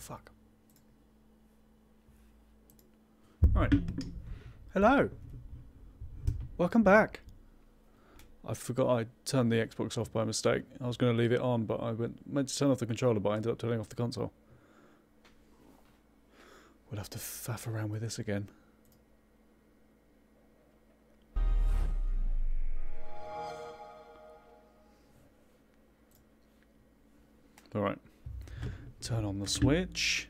fuck. Right. Hello. Welcome back. I forgot I turned the Xbox off by mistake. I was going to leave it on, but I went meant to turn off the controller, but I ended up turning off the console. We'll have to faff around with this again. Alright. Turn on the switch.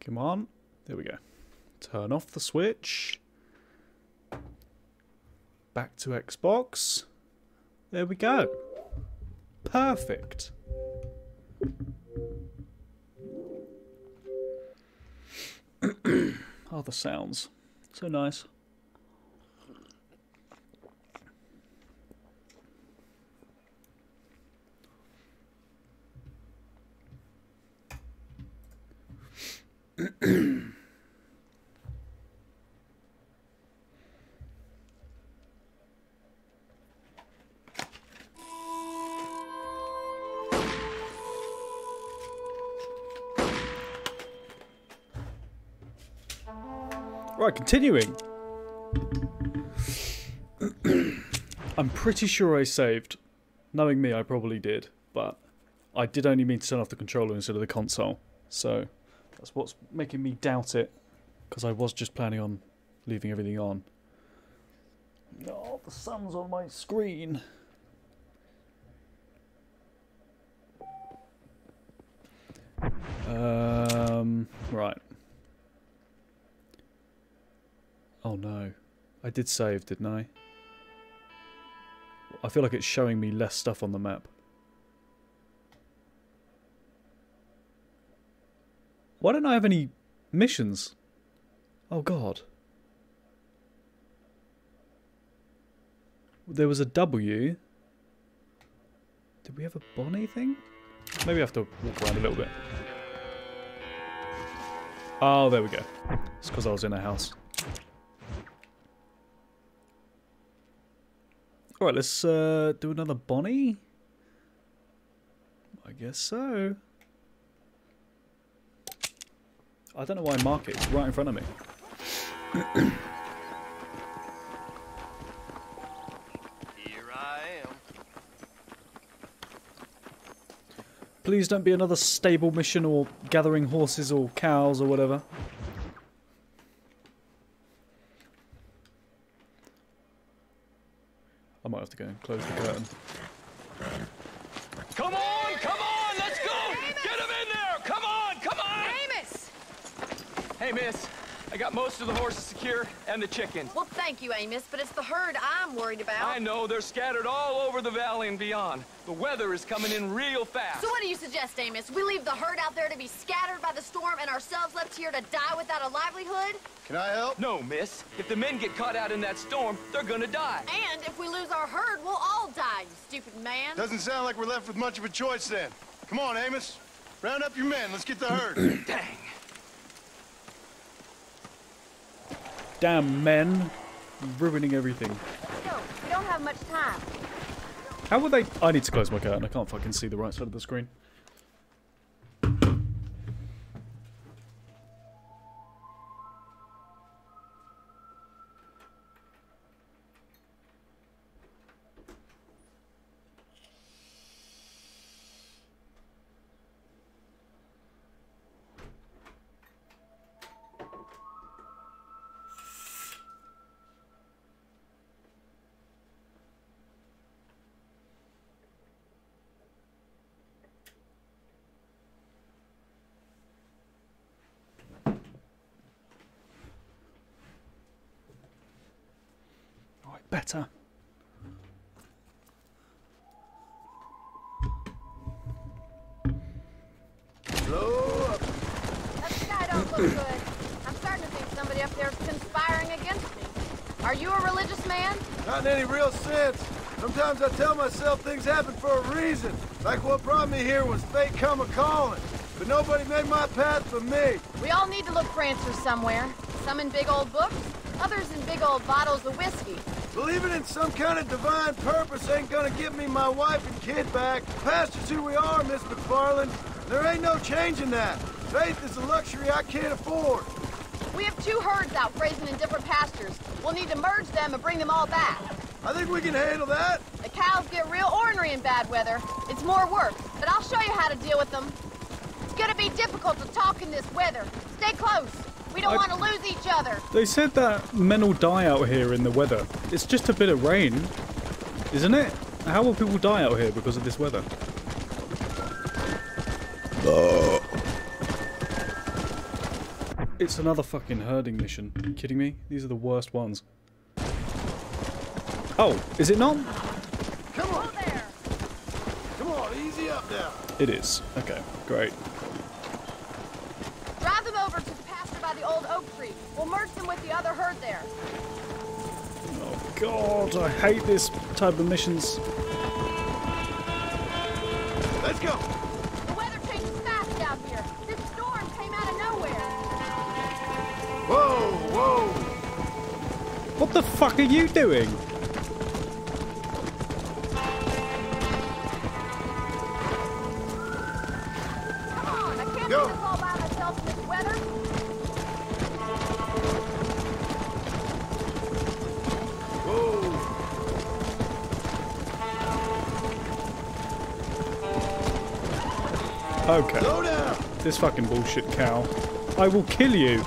Come on. There we go. Turn off the switch. Back to Xbox. There we go. Perfect. Oh, the sounds. So nice. Right, continuing. I'm pretty sure I saved. Knowing me, I probably did, but I did only mean to turn off the controller instead of the console. So that's what's making me doubt it, because I was just planning on leaving everything on. Oh, the sun's on my screen. Um, right. Oh no. I did save, didn't I? I feel like it's showing me less stuff on the map. Why don't I have any missions? Oh god. There was a W. Did we have a Bonnie thing? Maybe I have to walk around a little bit. Oh, there we go. It's because I was in a house. Alright, let's uh, do another Bonnie. I guess so. I don't know why I mark it. It's right in front of me. Here I am. Please don't be another stable mission or gathering horses or cows or whatever. Might have to go and close the curtain. Come on, come on, let's go! Get him in there! Come on, come on! Amos! Hey, miss, I got most of the horses secure and the chickens. Well, thank you, Amos, but it's the herd I'm worried about. I know they're scattered all over the valley and beyond. The weather is coming in real fast. So what do you suggest, Amos? We leave the herd out there to be scattered by the storm and ourselves left here to die without a livelihood? Can I help? No, miss. If the men get caught out in that storm, they're gonna die. And if we lose our herd, we'll all die, you stupid man. Doesn't sound like we're left with much of a choice then. Come on, Amos. Round up your men. Let's get the herd. Dang. Damn men. Ruining everything. We don't have much time. How would they... I need to close my curtain. I can't fucking see the right side of the screen. Better. Slow up. That sky don't look good. I'm starting to think somebody up there's conspiring against me. Are you a religious man? Not in any real sense. Sometimes I tell myself things happen for a reason. Like what brought me here was fate come a-calling. but nobody made my path for me. We all need to look for answers somewhere. Some in big old books, others in big old bottles of whiskey. Believing in some kind of divine purpose ain't gonna give me my wife and kid back. Pastor's who we are, Miss MacFarlane. There ain't no changing that. Faith is a luxury I can't afford. We have two herds out grazing in different pastures. We'll need to merge them and bring them all back. I think we can handle that. The cows get real ornery in bad weather. It's more work, but I'll show you how to deal with them. It's gonna be difficult to talk in this weather. Stay close. We don't I- want to lose each other. They said that men will die out here in the weather. It's just a bit of rain, isn't it? How will people die out here because of this weather? It's another fucking herding mission. Are you kidding me? These are the worst ones. Oh, is it not? Come on, there! come on, easy up now. It is. Okay, great. Drive them over to the pasture by the old oak tree. We'll merge them with the other herd there. Oh god, I hate this type of missions. Let's go. The weather changes fast out here. This storm came out of nowhere. Whoa, whoa. What the fuck are you doing? This fucking bullshit cow. I will kill you.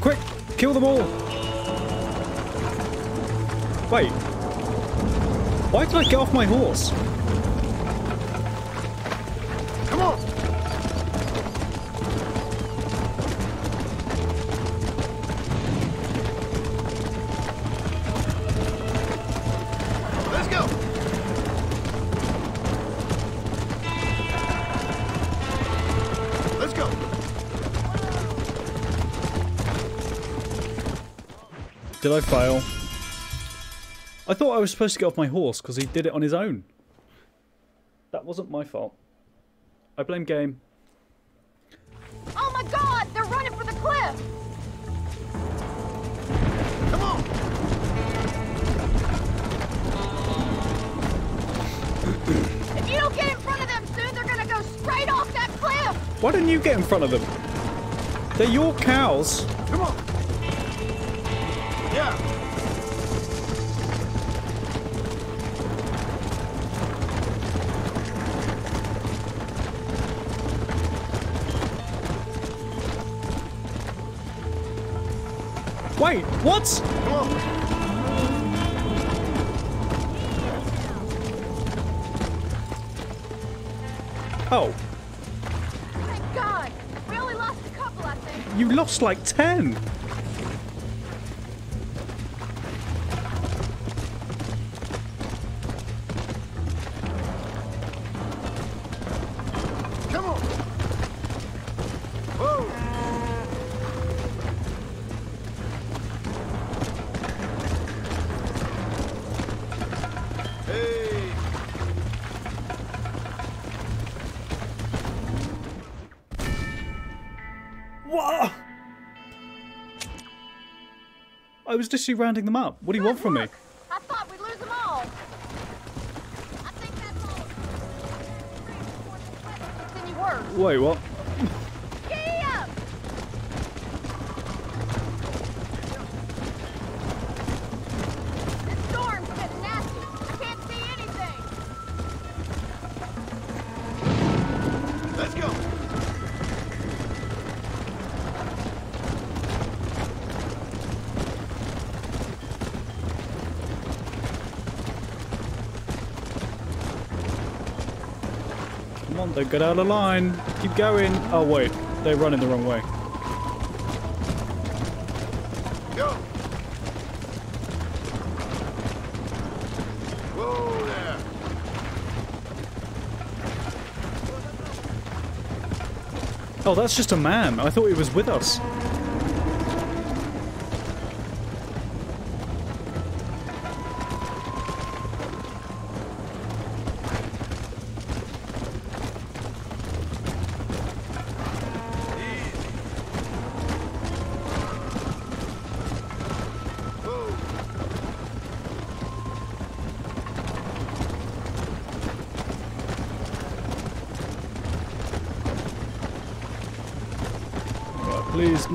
Quick, kill them all. Wait. Why did I get off my horse? Come on. Did I fail? I thought I was supposed to get off my horse because he did it on his own. That wasn't my fault. I blame game. Oh my god! They're running for the cliff! Come on. If you don't get in front of them soon, they're gonna go straight off that cliff! Why didn't you get in front of them? They're your cows. Come on. Yeah. Wait, what? Oh, oh. oh Thank god! We only lost a couple, I think. you lost like 10. I was just you rounding them up. What do you want from me? I thought we'd lose them all. I think that's all. It's any worse. Wait, what? Don't get out of line. Keep going. Oh, wait. They're running the wrong way. Whoa there! Oh, that's just a man. I thought he was with us.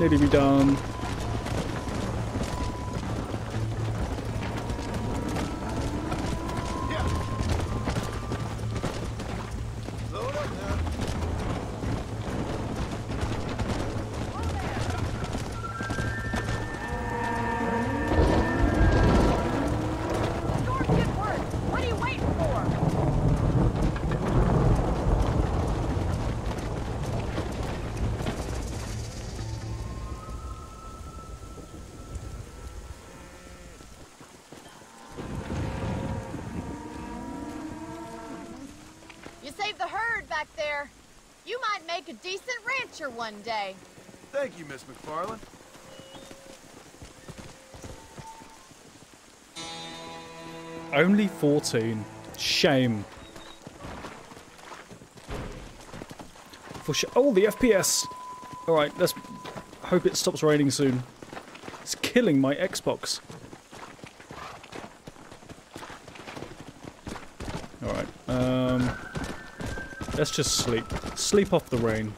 Please, nearly be done. One day. Thank you, Miss MacFarlane. Only 14. Shame. For sure. Oh, the FPS! Alright, let's hope it stops raining soon. It's killing my Xbox. Alright, um... Let's just sleep. Sleep off the rain.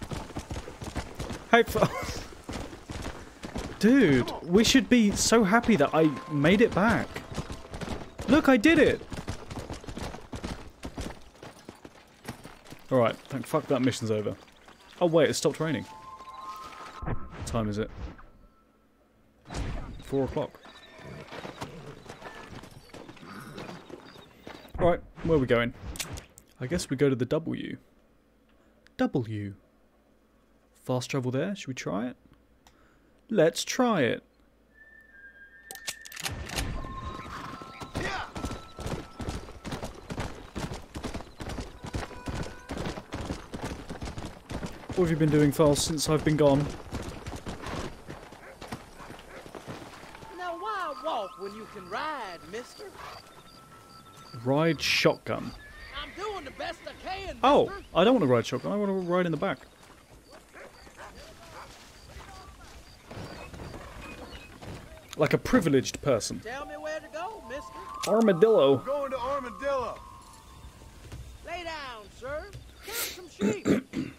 Dude, we should be so happy that I made it back. Look, I did it! Alright, thank fuck that mission's over. Oh wait, it stopped raining. What time is it? Four o'clock. Alright, where are we going? I guess we go to the W. W. Fast travel there, should we try it? Let's try it. What have you been doing, False, since I've been gone? Now why walk when you can ride, mister? Ride shotgun. I'm doing the best I can, Oh, mister. I don't want to ride shotgun. I want to ride in the back. Like a privileged person. Tell me where to go, mister. Armadillo. Going to Armadillo. Lay down, sir. Count some sheep.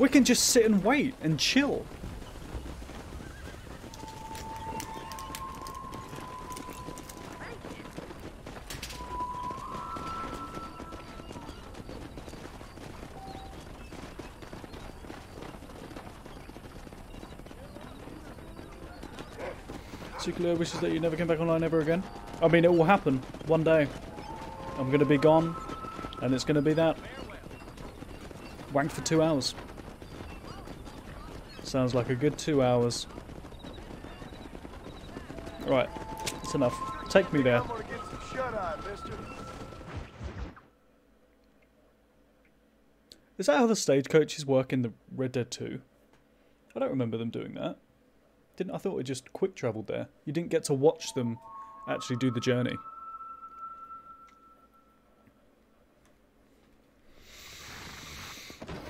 We can just sit and wait and chill. Secretly wishes that you never came back online ever again. I mean, it will happen one day. I'm going to be gone, and it's going to be that. Wank for two hours. Sounds like a good two hours. Right, that's enough. Take me there. Is that how the stagecoaches work in the Red Dead 2? I don't remember them doing that. Didn't I thought it just quick travelled there. You didn't get to watch them actually do the journey.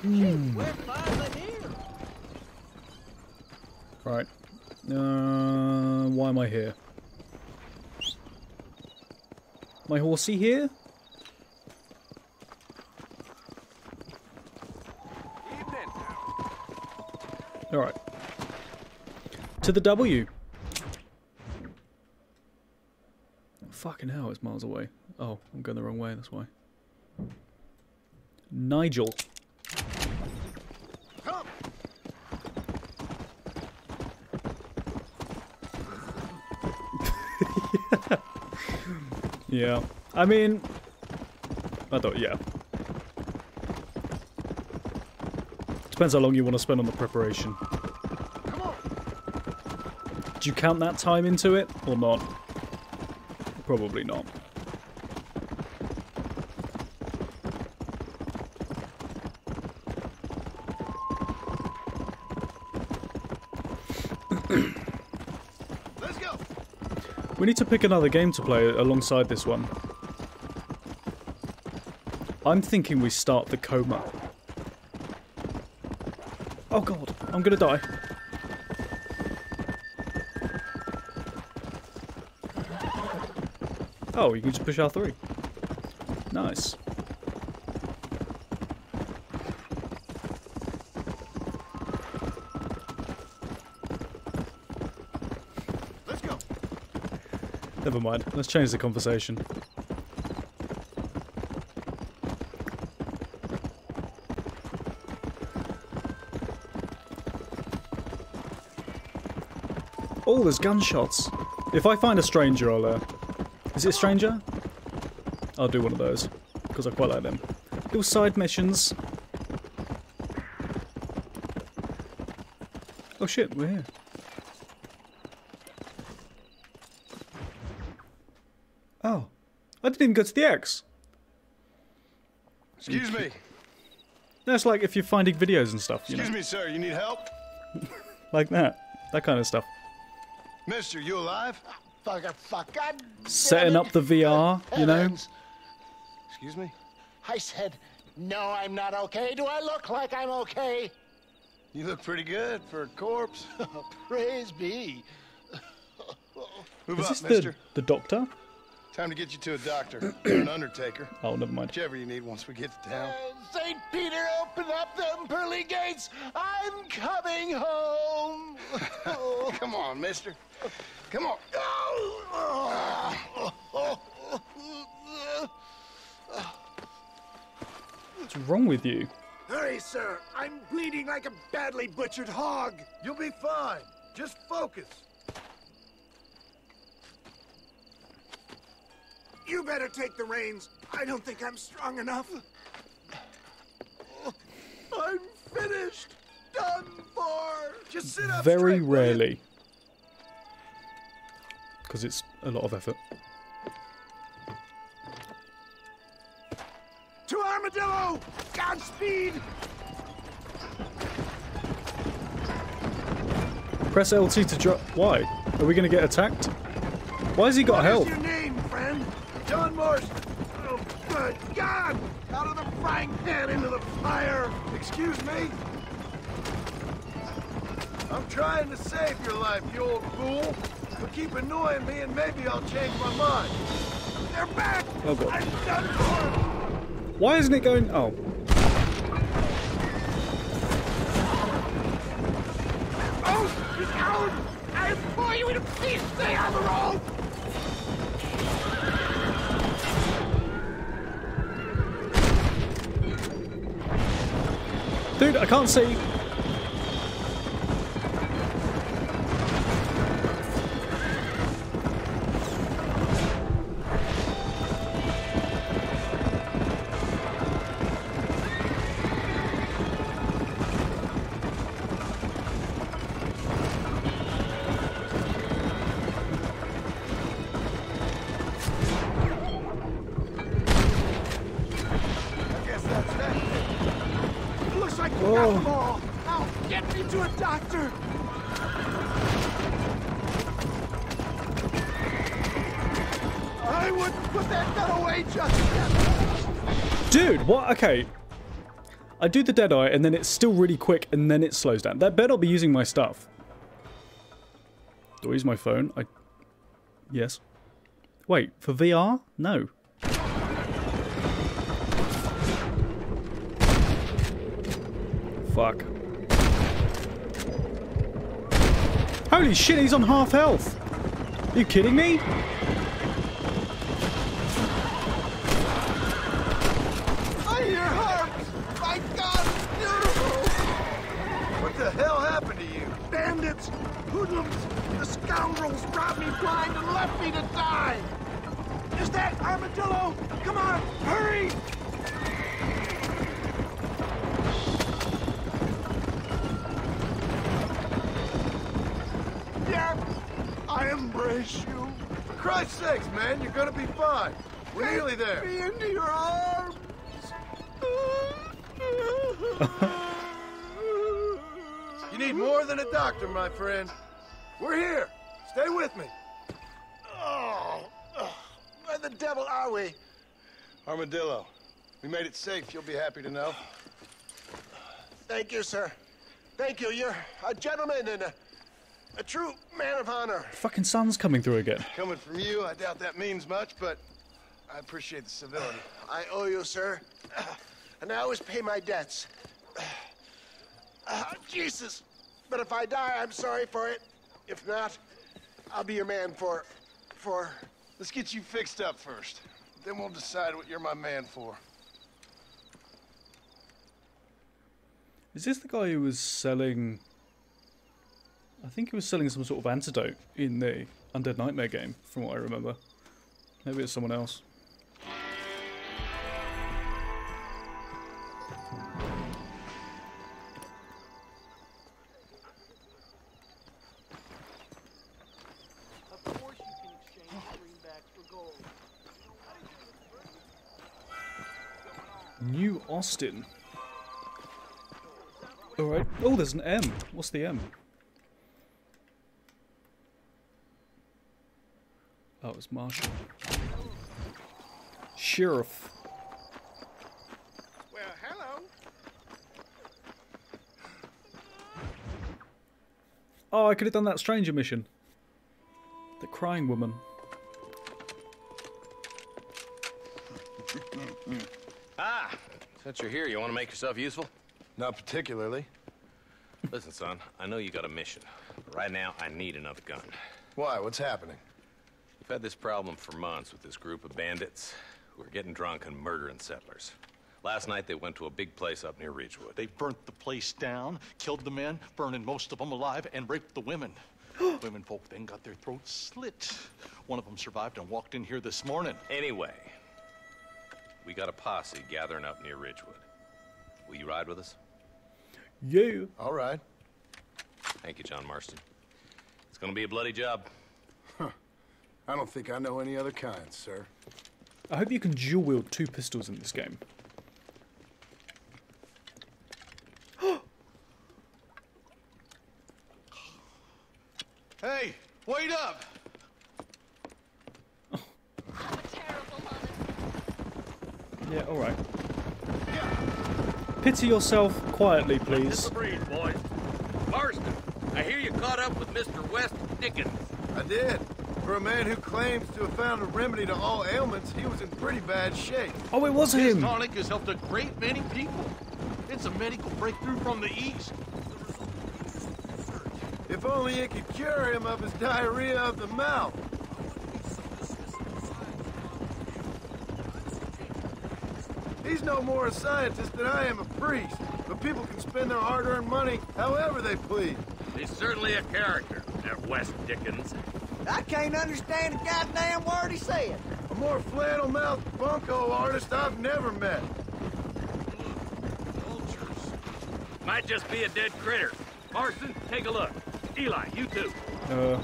Here. Right. Uh, why am I here? My horsey here? Evening. Alright. To the W. Fucking hell, it's miles away. Oh, I'm going the wrong way, that's why. Nigel. Come! Yeah. I mean, I thought, yeah. Depends how long you want to spend on the preparation. Do you count that time into it or not? Probably not. Let's go. We need to pick another game to play alongside this one. I'm thinking we start the coma. Oh god, I'm gonna die. Oh, you can just push R3. Nice. Let's go. Never mind. Let's change the conversation. Oh, there's gunshots. If I find a stranger, I'll, uh... Is it a stranger? I'll do one of those. Because I quite like them. Little side missions. Oh shit, we're here. Oh. I didn't even go to the X. Excuse me. That's like if you're finding videos and stuff, you know. Excuse me, sir. You need help? Like that. That kind of stuff. Mister, you alive? Fuck, fuck, God Setting up the VR, you know. Excuse me? I said, no, I'm not okay. Do I look like I'm okay? You look pretty good for a corpse. Praise be. Move Is up, this the, mister. the doctor? Time to get you to a doctor or an undertaker. Oh, never mind. Whichever you need once we get to town. Uh, St. Peter, open up them pearly gates. I'm coming home. Come on, mister. Come on. What's wrong with you? Hurry, sir. I'm bleeding like a badly butchered hog. You'll be fine. Just focus. You better take the reins. I don't think I'm strong enough. I'm finished. Done for. Just sit up Very straight, rarely. Because it's a lot of effort. To Armadillo! Godspeed! Press LT to drop. Why? Are we going to get attacked? Why has he got What health? your name, friend? John Marston. Oh, good God! Out of the frying pan into the fire! Excuse me? I'm trying to save your life, you old fool. But keep annoying me and maybe I'll change my mind. They're back! Oh, God. I'm done for! Why isn't it going? Oh. Oh! I implore you to please stay on the road! Dude, I can't see. Okay. I do the Deadeye and then it's still really quick and then it slows down. That better be using my stuff. Do I use my phone? I. Yes. Wait, for VR? No. Fuck. Holy shit, he's on half health! Are you kidding me? Hoodlums! The scoundrels robbed me blind and left me to die! Is that Armadillo? Come on, hurry! Yeah, I embrace you. For Christ's sakes, man, you're gonna be fine. Really, there. me into your arms! You need more than a doctor, my friend. We're here. Stay with me. oh, oh, where the devil are we? Armadillo. We made it safe, you'll be happy to know. Thank you, sir. Thank you. You're a gentleman and a, a true man of honor. Fucking sun's coming through again. Coming from you, I doubt that means much, but I appreciate the civility. I owe you, sir. And I always pay my debts. Ah, Jesus. But if I die, I'm sorry for it. If not, I'll be your man for... for... Let's get you fixed up first. Then we'll decide what you're my man for. Is this the guy who was selling? I think he was selling some sort of antidote in the Undead Nightmare game, from what I remember. Maybe it's someone else. Austin. Alright. Oh, there's an M. What's the M? Oh, it's Marshall. Sheriff. Well, hello. Oh, I could have done that stranger mission. The crying woman. Ah, since you're here, you want to make yourself useful? Not particularly. Listen, son, I know you got a mission. But right now, I need another gun. Why? What's happening? We've had this problem for months with this group of bandits who are getting drunk and murdering settlers. Last night, they went to a big place up near Ridgewood. They burnt the place down, killed the men, burning most of them alive, and raped the women. women folk then got their throats slit. One of them survived and walked in here this morning. Anyway, we got a posse gathering up near Ridgewood. Will you ride with us? Yeah. All right. Thank you, John Marston. It's gonna be a bloody job. Huh. I don't think I know any other kind, sir. I hope you can dual wield two pistols in this game. Hey, wait up! Yeah, alright. Pity yourself quietly, please. breeze, boys. Marston, I hear you caught up with Mr. West Dickens. I did. For a man who claims to have found a remedy to all ailments, he was in pretty bad shape. Oh, it was His him! tonic has helped a great many people. It's a medical breakthrough from the East. If only it could cure him of his diarrhea of the mouth. He's no more a scientist than I am a priest, but people can spend their hard-earned money however they please. He's certainly a character, that West Dickens. I can't understand a goddamn word he said. A more flannel-mouthed bunco artist I've never met. Might just be a dead critter. Marston, take a look. Eli, you too. Uh,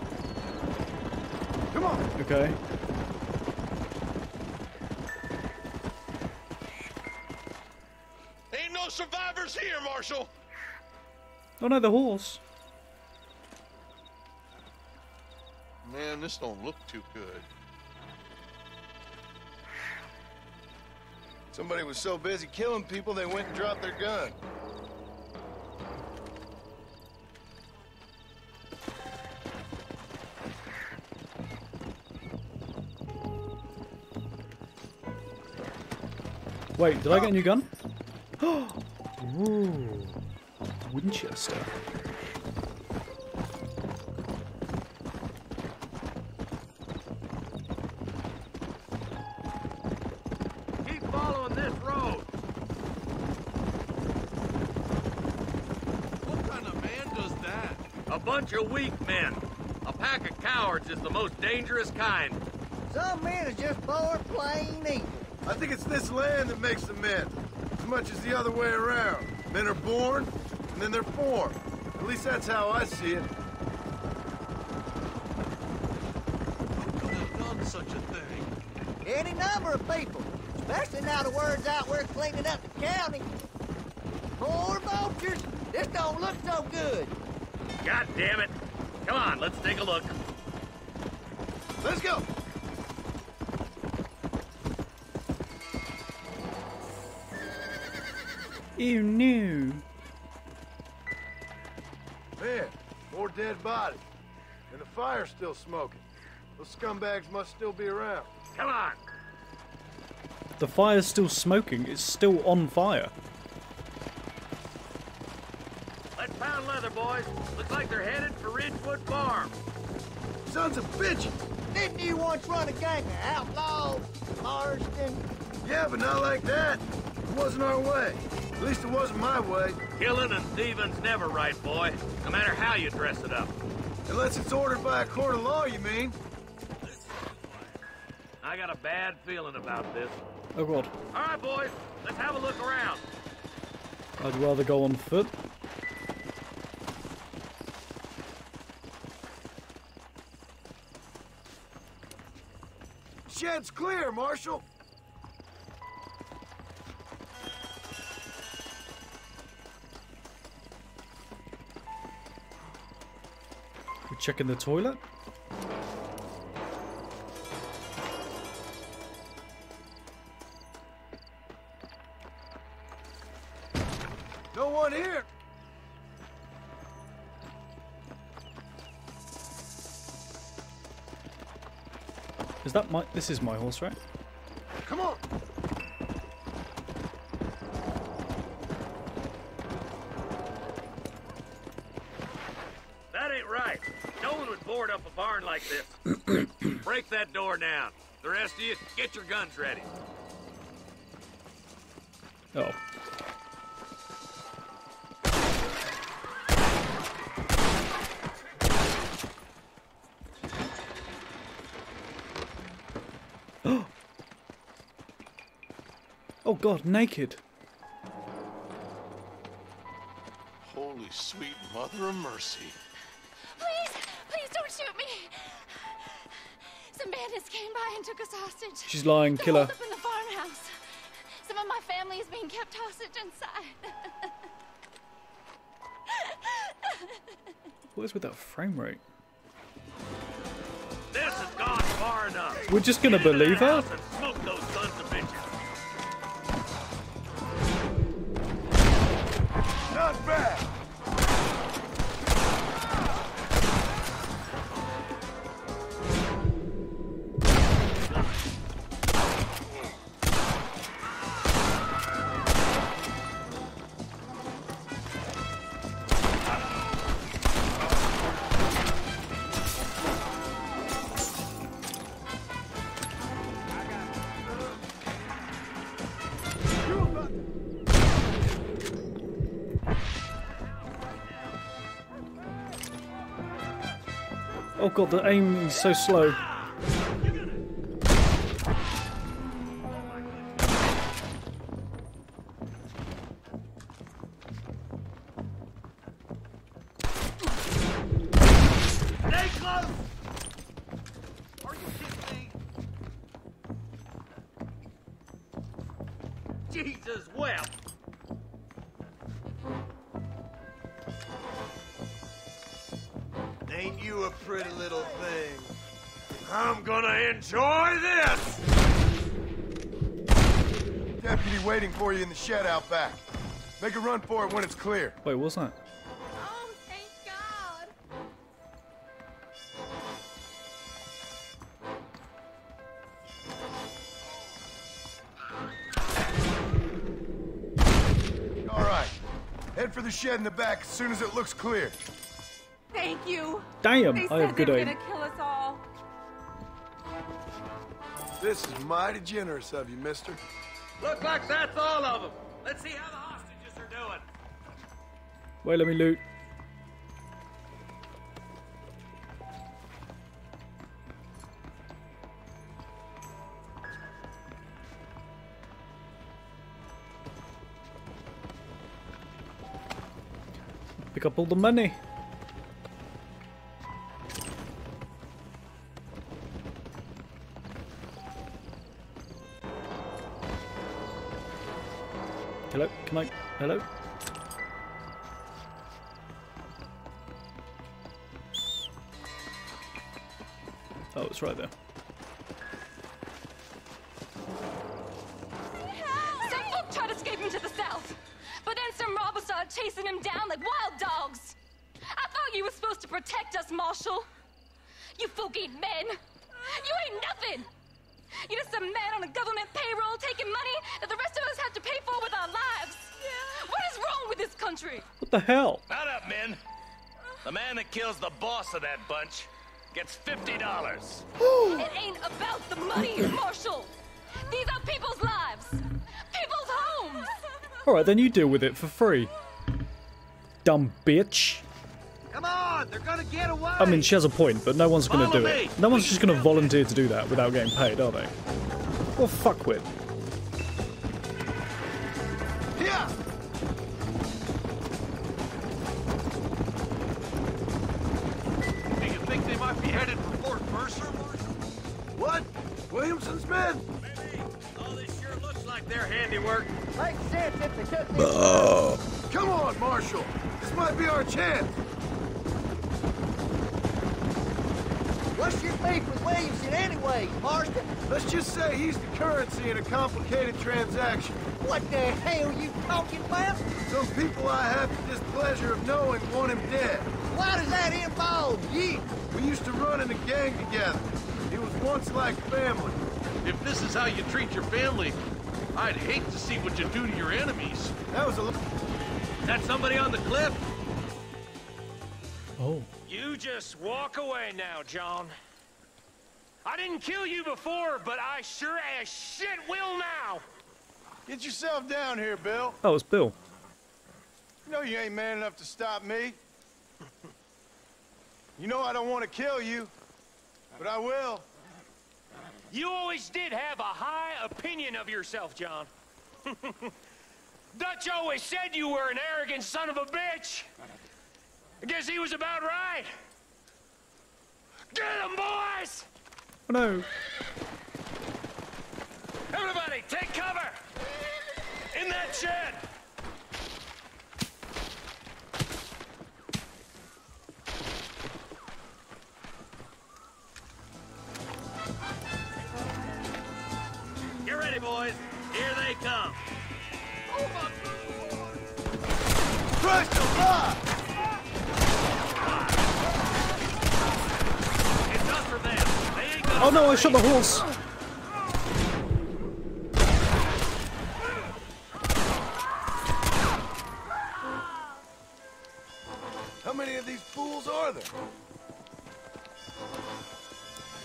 Come on. okay. Survivors here, Marshal. Oh no, the horse. Man, this don't look too good. Somebody was so busy killing people, they went and dropped their gun. Wait, did I get a new gun? Ooh. Winchester. Keep following this road. What kind of man does that? A bunch of weak men. A pack of cowards is the most dangerous kind. Some men are just born plain evil. I think it's this land that makes them men, as much as the other way around. Men are born, and then they're formed. At least that's how I see it. Who could have done such a thing? Any number of people, especially now the word's out we're cleaning up the county. Poor vultures, this don't look so good. God damn it. Come on, let's take a look. Let's go. Ew, no. Man, more dead bodies. And the fire's still smoking. Those scumbags must still be around. Come on. The fire's still smoking. It's still on fire. Let's pound leather, boys. Looks like they're headed for Ridgewood Farm. Sons of bitches! Didn't you once run a gang of outlaws, Marston? Yeah, but not like that. It wasn't our way. At least it wasn't my way. Killing and thieving's never right, boy. No matter how you dress it up. Unless it's ordered by a court of law, you mean? I got a bad feeling about this. Oh god. All right, boys. Let's have a look around. I'd rather go on foot. Shed's clear, Marshal. Checking the toilet. No one here. Is that my... This is my horse, right? Rest of you, get your guns ready. Oh. oh god, naked. Holy sweet mother of mercy. Bandits came by and took us hostage. She's lying, They're kill her. holed up in the farmhouse. Some of my family is being kept hostage inside. What is with that frame rate? This has gone far enough. We're just gonna Get into believe that her? God, the aim is so slow. For you in the shed out back. Make a run for it when it's clear. Wait, what's that? oh, thank God. All right. Head for the shed in the back as soon as it looks clear. Thank you. Damn, they I said have good they aim. gonna kill us all. This is mighty generous of you, mister. Looks like that's all of them. Let's see how the hostages are doing. Wait, let me loot. Pick up all the money. Hello? Boss of that bunch gets fifty dollars. it ain't about the money, Marshall. These are people's lives, people's homes. Alright, then you deal with it for free. Dumb bitch. Come on, they're gonna get away. I mean, she has a point, but no one's going to do me. it. No one's just going to volunteer to do that without getting paid, are they? Well, fuckwit. Yeah. I'd hate to see what you do to your enemies. That was a... Is that somebody on the cliff? Oh. You just walk away now, John. I didn't kill you before, but I sure as shit will now. Get yourself down here, Bill. Oh, it's Bill. You know you ain't man enough to stop me. You know I don't want to kill you, but I will. You always did have a high opinion of yourself, John. Dutch always said you were an arrogant son of a bitch. I guess he was about right. Get him, boys! Oh no. Everybody, take cover! In that shed! Ready, boys. Here they come. Christ alive! It's us or them. They ain't gonna Oh no, I shot the horse. How many of these fools are there?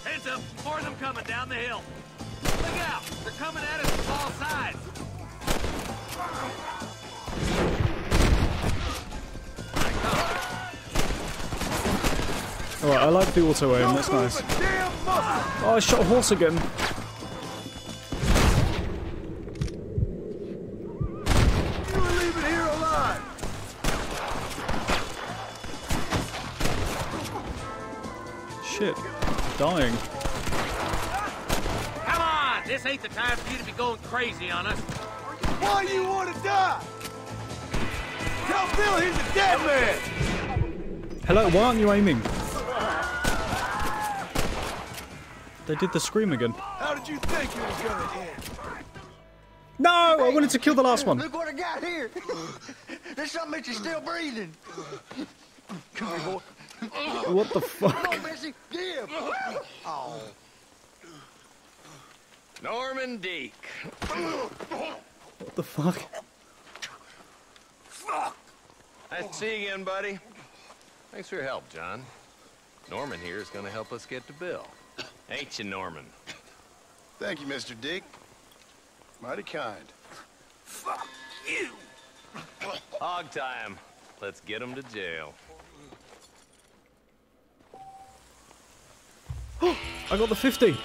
Heads up. More of them coming down the hill. Look out. They're coming at us from all sides. Alright, I like the auto aim, that's nice. Oh, I shot a horse again. You were leaving here alive. Shit. Dying. Come on. This ain't the time for you to be going crazy on us. Why do you want to die? Tell Bill he's a dead man. Hello, why aren't you aiming? They did the scream again. How did you think it was gonna end? No! I wanted to kill the last one. Look what I got here. There's something that you're still breathing. Come here, boy. What the fuck? Come on, Missy. Give. Oh. Norman Deek. What the fuck? Nice to see you again, buddy. Thanks for your help, John. Norman here is gonna help us get to Bill. Ain't you, Norman? Thank you, Mr. Dick. Mighty kind. Fuck you. Hog time. Let's get him to jail. I got the 50.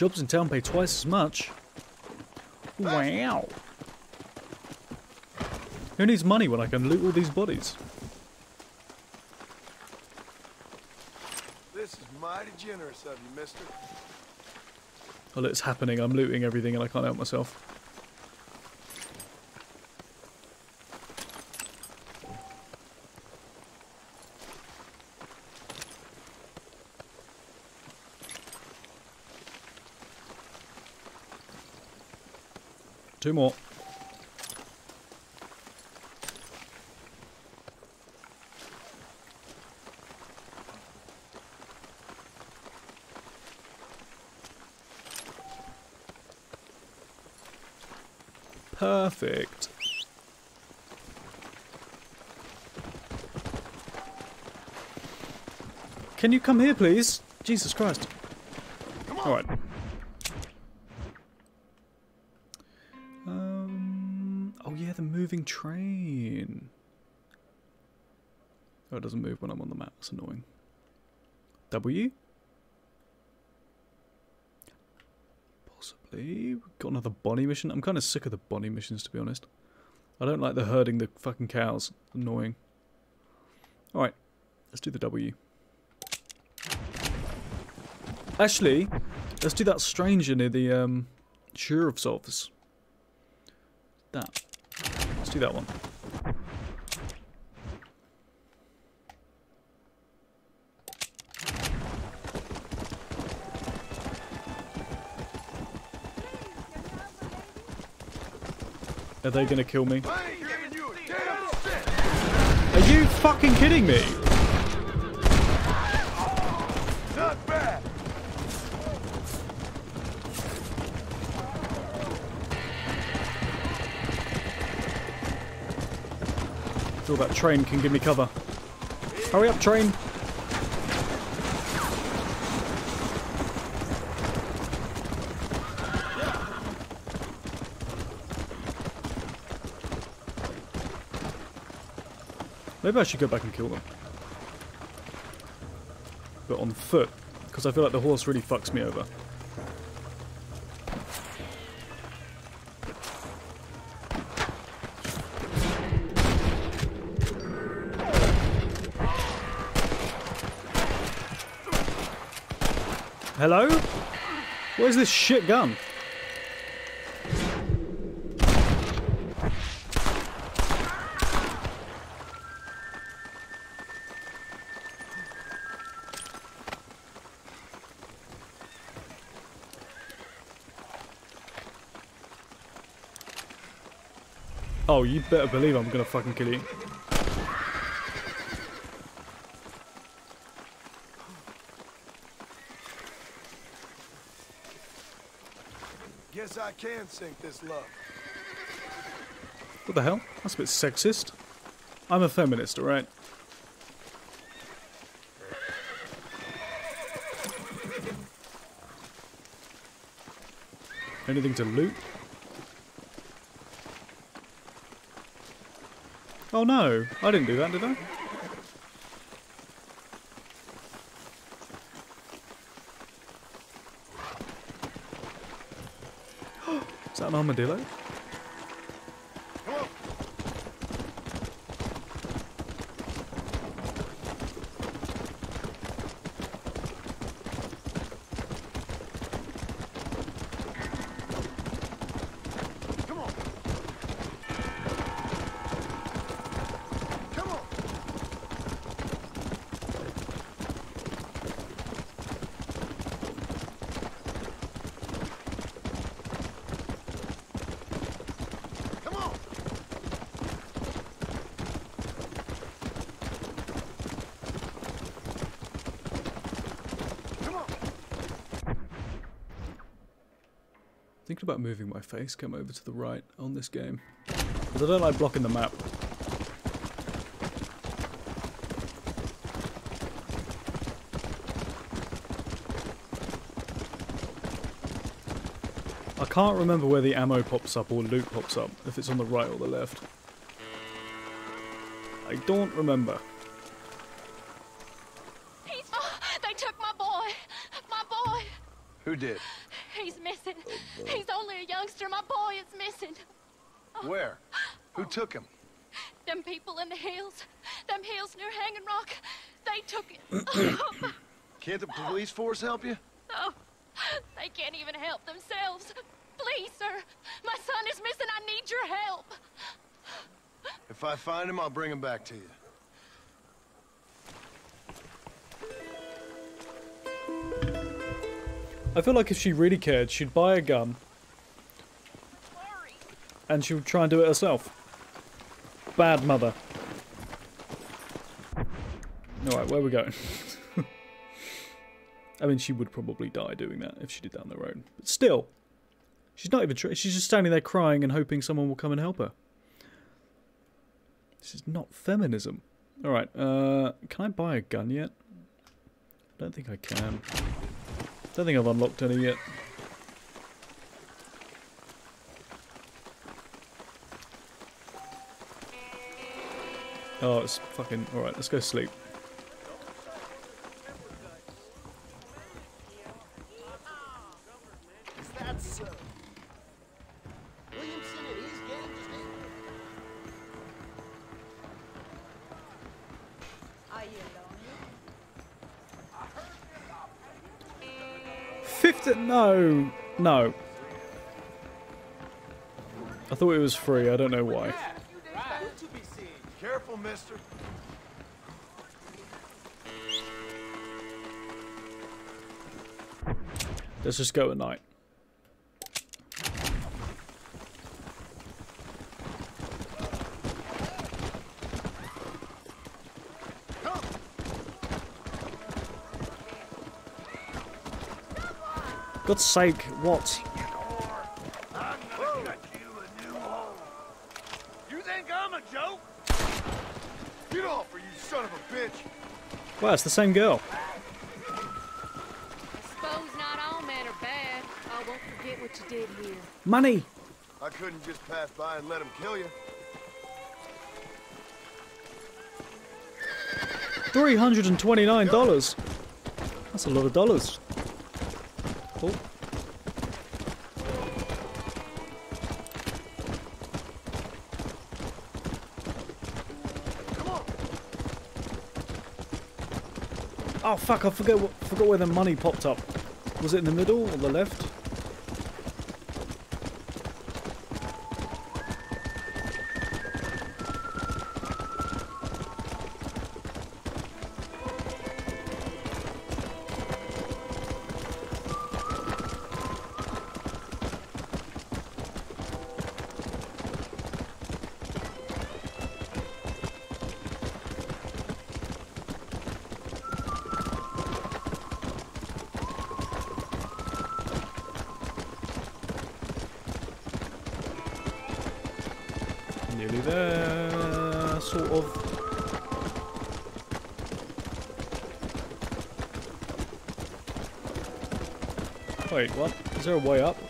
Jobs in town pay twice as much. Wow. Who needs money when I can loot all these bodies? This is Mighty generous of you, mister. Oh, it's happening. I'm looting everything and I can't help myself. Two more. Perfect. Can you come here, please? Jesus Christ. Alright. Moving train. Oh, it doesn't move when I'm on the map. It's annoying. W? Possibly. We've got another Bonnie mission. I'm kind of sick of the Bonnie missions, to be honest. I don't like the herding the fucking cows. Annoying. Alright. Let's do the W. Actually, let's do that stranger near the um, sheriff's office. That. Let's do that one. Are they gonna kill me? I ain't giving you a damn cent. Are you fucking kidding me? That train can give me cover. Hurry up, train! Maybe I should go back and kill them. But on foot, because I feel like the horse really fucks me over. Hello? Where's this shit gun? Oh, you better believe I'm gonna fucking kill you. Guess I can sink this love. What the hell? That's a bit sexist. I'm a feminist, alright? Anything to loot? Oh no, I didn't do that, did I? That an armadillo? Moving my face cam over to the right on this game. Because I don't like blocking the map. I can't remember where the ammo pops up or loot pops up, if it's on the right or the left. I don't remember. He's. Oh, they took my boy. My boy. Who did? He's missing. He's only a youngster. My boy is missing. Where? Who took him? Them people in the hills. Them hills near Hanging Rock. They took it. Oh. Can't the police force help you? Oh, they can't even help themselves. Please, sir. My son is missing. I need your help. If I find him, I'll bring him back to you. I feel like if she really cared, she'd buy a gun. And she would try and do it herself. Bad mother. Alright, where are we going? I mean, she would probably die doing that if she did that on her own. But still, she's not even. She's just standing there crying and hoping someone will come and help her. This is not feminism. All right. Uh, can I buy a gun yet? I don't think I can. Don't think I've unlocked any yet. Oh, it's fucking. Alright, let's go sleep. Fifty? No, no. I thought it was free. I don't know why. Mister. Let's just go at night. God's sake, what? Wow, it's the same girl. Suppose not all men are bad. I won't forget what you did here. Money! I couldn't just pass by and let him kill you. $329. That's a lot of dollars. Fuck, I forget what, forgot where the money popped up. Was it in the middle or the left? There a way up?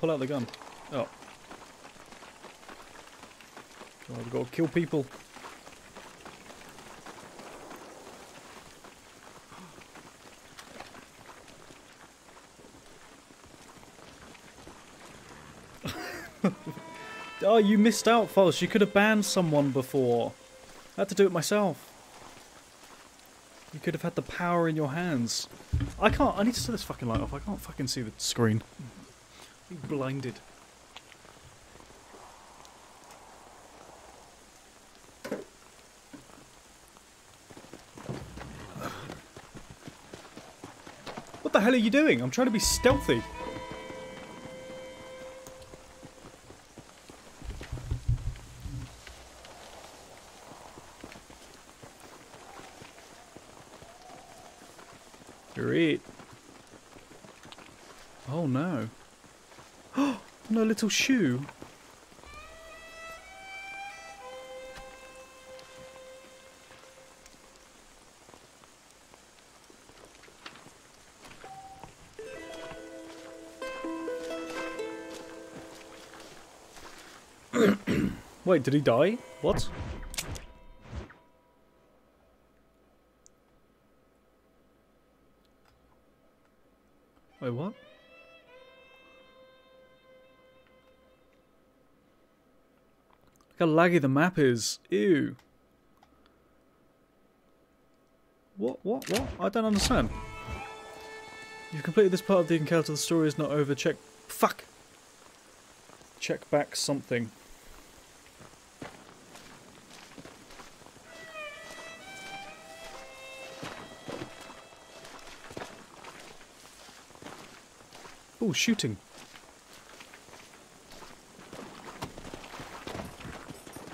Pull out the gun? Oh. Oh, I've got to kill people. oh, you missed out, False. You could have banned someone before. I had to do it myself. You could have had the power in your hands. I can't. I need to turn this fucking light off. I can't fucking see the screen. Blinded. What the hell are you doing? I'm trying to be stealthy. Here Oh no. Little shoe. Wait, did he die? What? How laggy the map is. Ew. What, what, what? I don't understand. You've completed this part of the encounter. The story is not over. Check. Fuck! Check back something. Oh, shooting.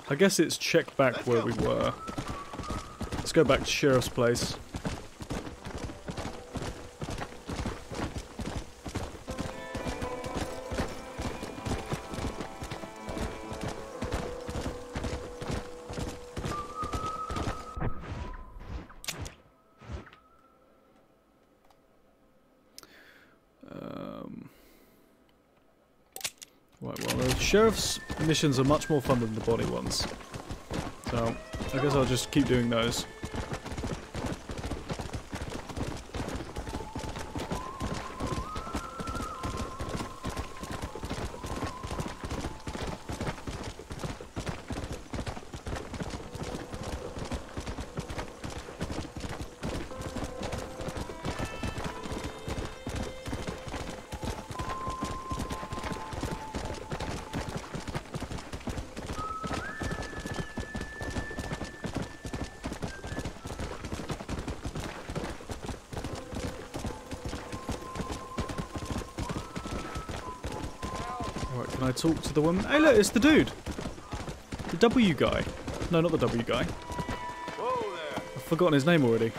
I guess it's check back Let's where go. we were. Let's go back to Sheriff's place. Um, right, well, the sheriff's missions are much more fun than the Bonnie ones. So, I guess I'll just keep doing those. Alright, can I talk to the woman? Hey look, it's the dude! The W guy. No, not the W guy. I've forgotten his name already.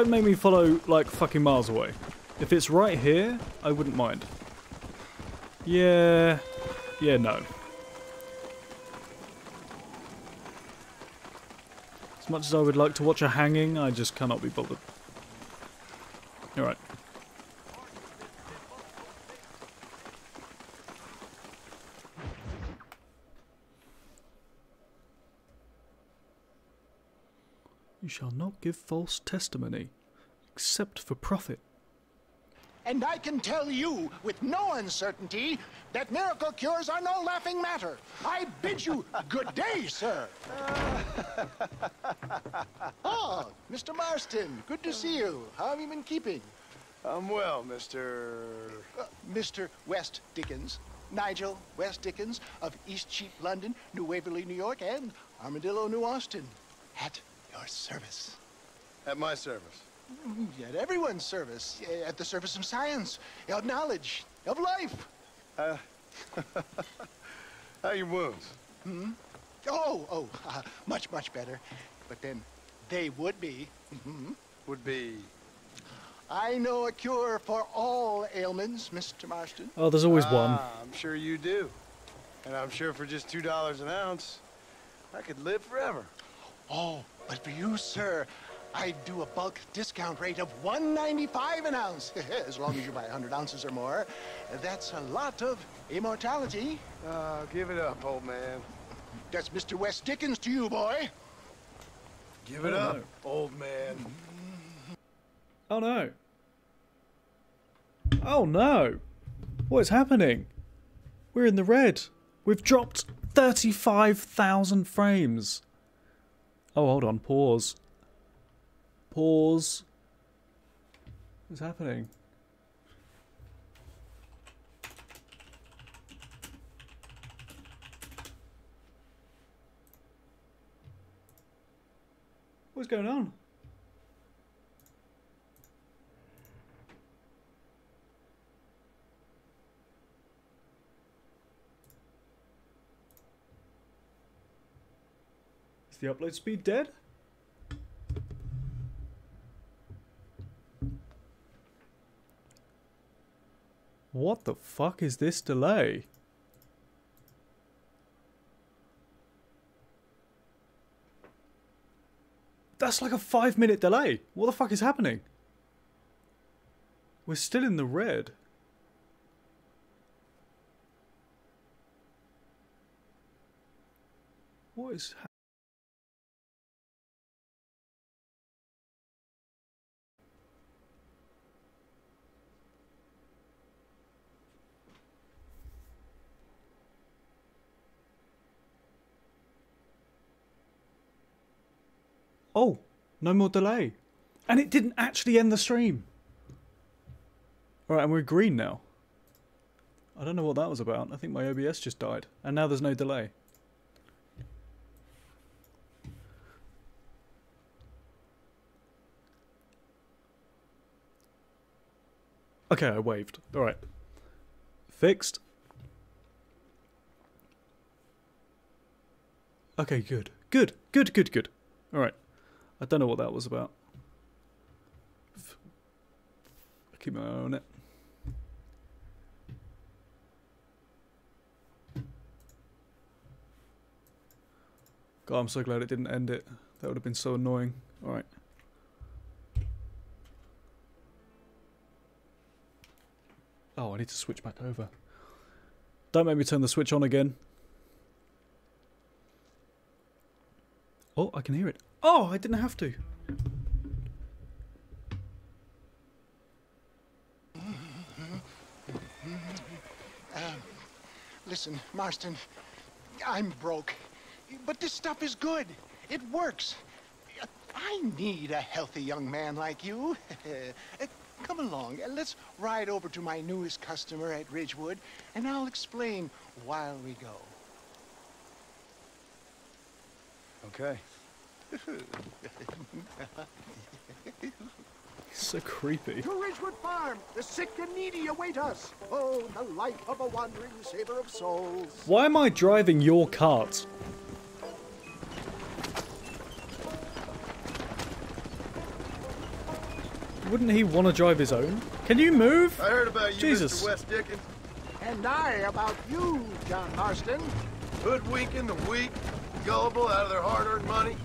Don't make me follow like fucking miles away. If it's right here, I wouldn't mind. Yeah. Yeah, no. As much as I would like to watch a hanging, I just cannot be bothered. Alright. You shall not give false testimony, except for profit. And I can tell you with no uncertainty that miracle cures are no laughing matter. I bid you good day, sir. oh, Mr. Marston, good to see you. How have you been keeping? I'm well, Mr. Uh, Mr. West Dickens, Nigel West Dickens of Eastcheap, London, New Waverly, New York, and Armadillo, New Austin. At your service. At my service. Mm, At everyone's service. eh, At the service of science, of knowledge, of life. Uh, how are your wounds? Hmm? Oh, oh, uh, much, much better. But then they would be. Mhm. Would be. I know a cure for all ailments, Mr. Marston. Oh, there's always one. Ah, I'm sure you do. And I'm sure for just two dollars an ounce, I could live forever. Oh, but for you, sir, I do a bulk discount rate of 195 an ounce, as long as you buy 100 ounces or more. That's a lot of immortality. Uh, give it up, old man. That's Mr. West Dickens to you, boy. Give it Oh, up, no. old man. Oh no. Oh no. What is happening? We're in the red. We've dropped 35,000 frames. Oh, hold on. Pause. Pause. What's happening? What's going on? Is the upload speed dead? What the fuck is this delay? That's like a five minute delay. What the fuck is happening? We're still in the red. What is happening? Oh, no more delay. And it didn't actually end the stream. Alright, and we're green now. I don't know what that was about. I think my OBS just died. And now there's no delay. Okay, I waved. Alright. Fixed. Okay, good. Good, good, good, good. Alright. I don't know what that was about. I keep my eye on it. God, I'm so glad it didn't end it. That would have been so annoying. Alright. Oh, I need to switch back over. Don't make me turn the switch on again. Oh, I can hear it. Oh, I didn't have to. Um, listen, Marston, I'm broke, but this stuff is good. It works. I need a healthy young man like you. Uh, Come along, and let's ride over to my newest customer at Ridgewood, and I'll explain while we go. Okay. So creepy. To Ridgewood Farm, the sick and needy await us. Oh, the life of a wandering saver of souls. Why am I driving your cart? Wouldn't he want to drive his own? Can you move? I heard about you, Jesus. Mr. West Dickens. And I about you, John Marston. Hoodwinking the weak, gullible out of their hard-earned money.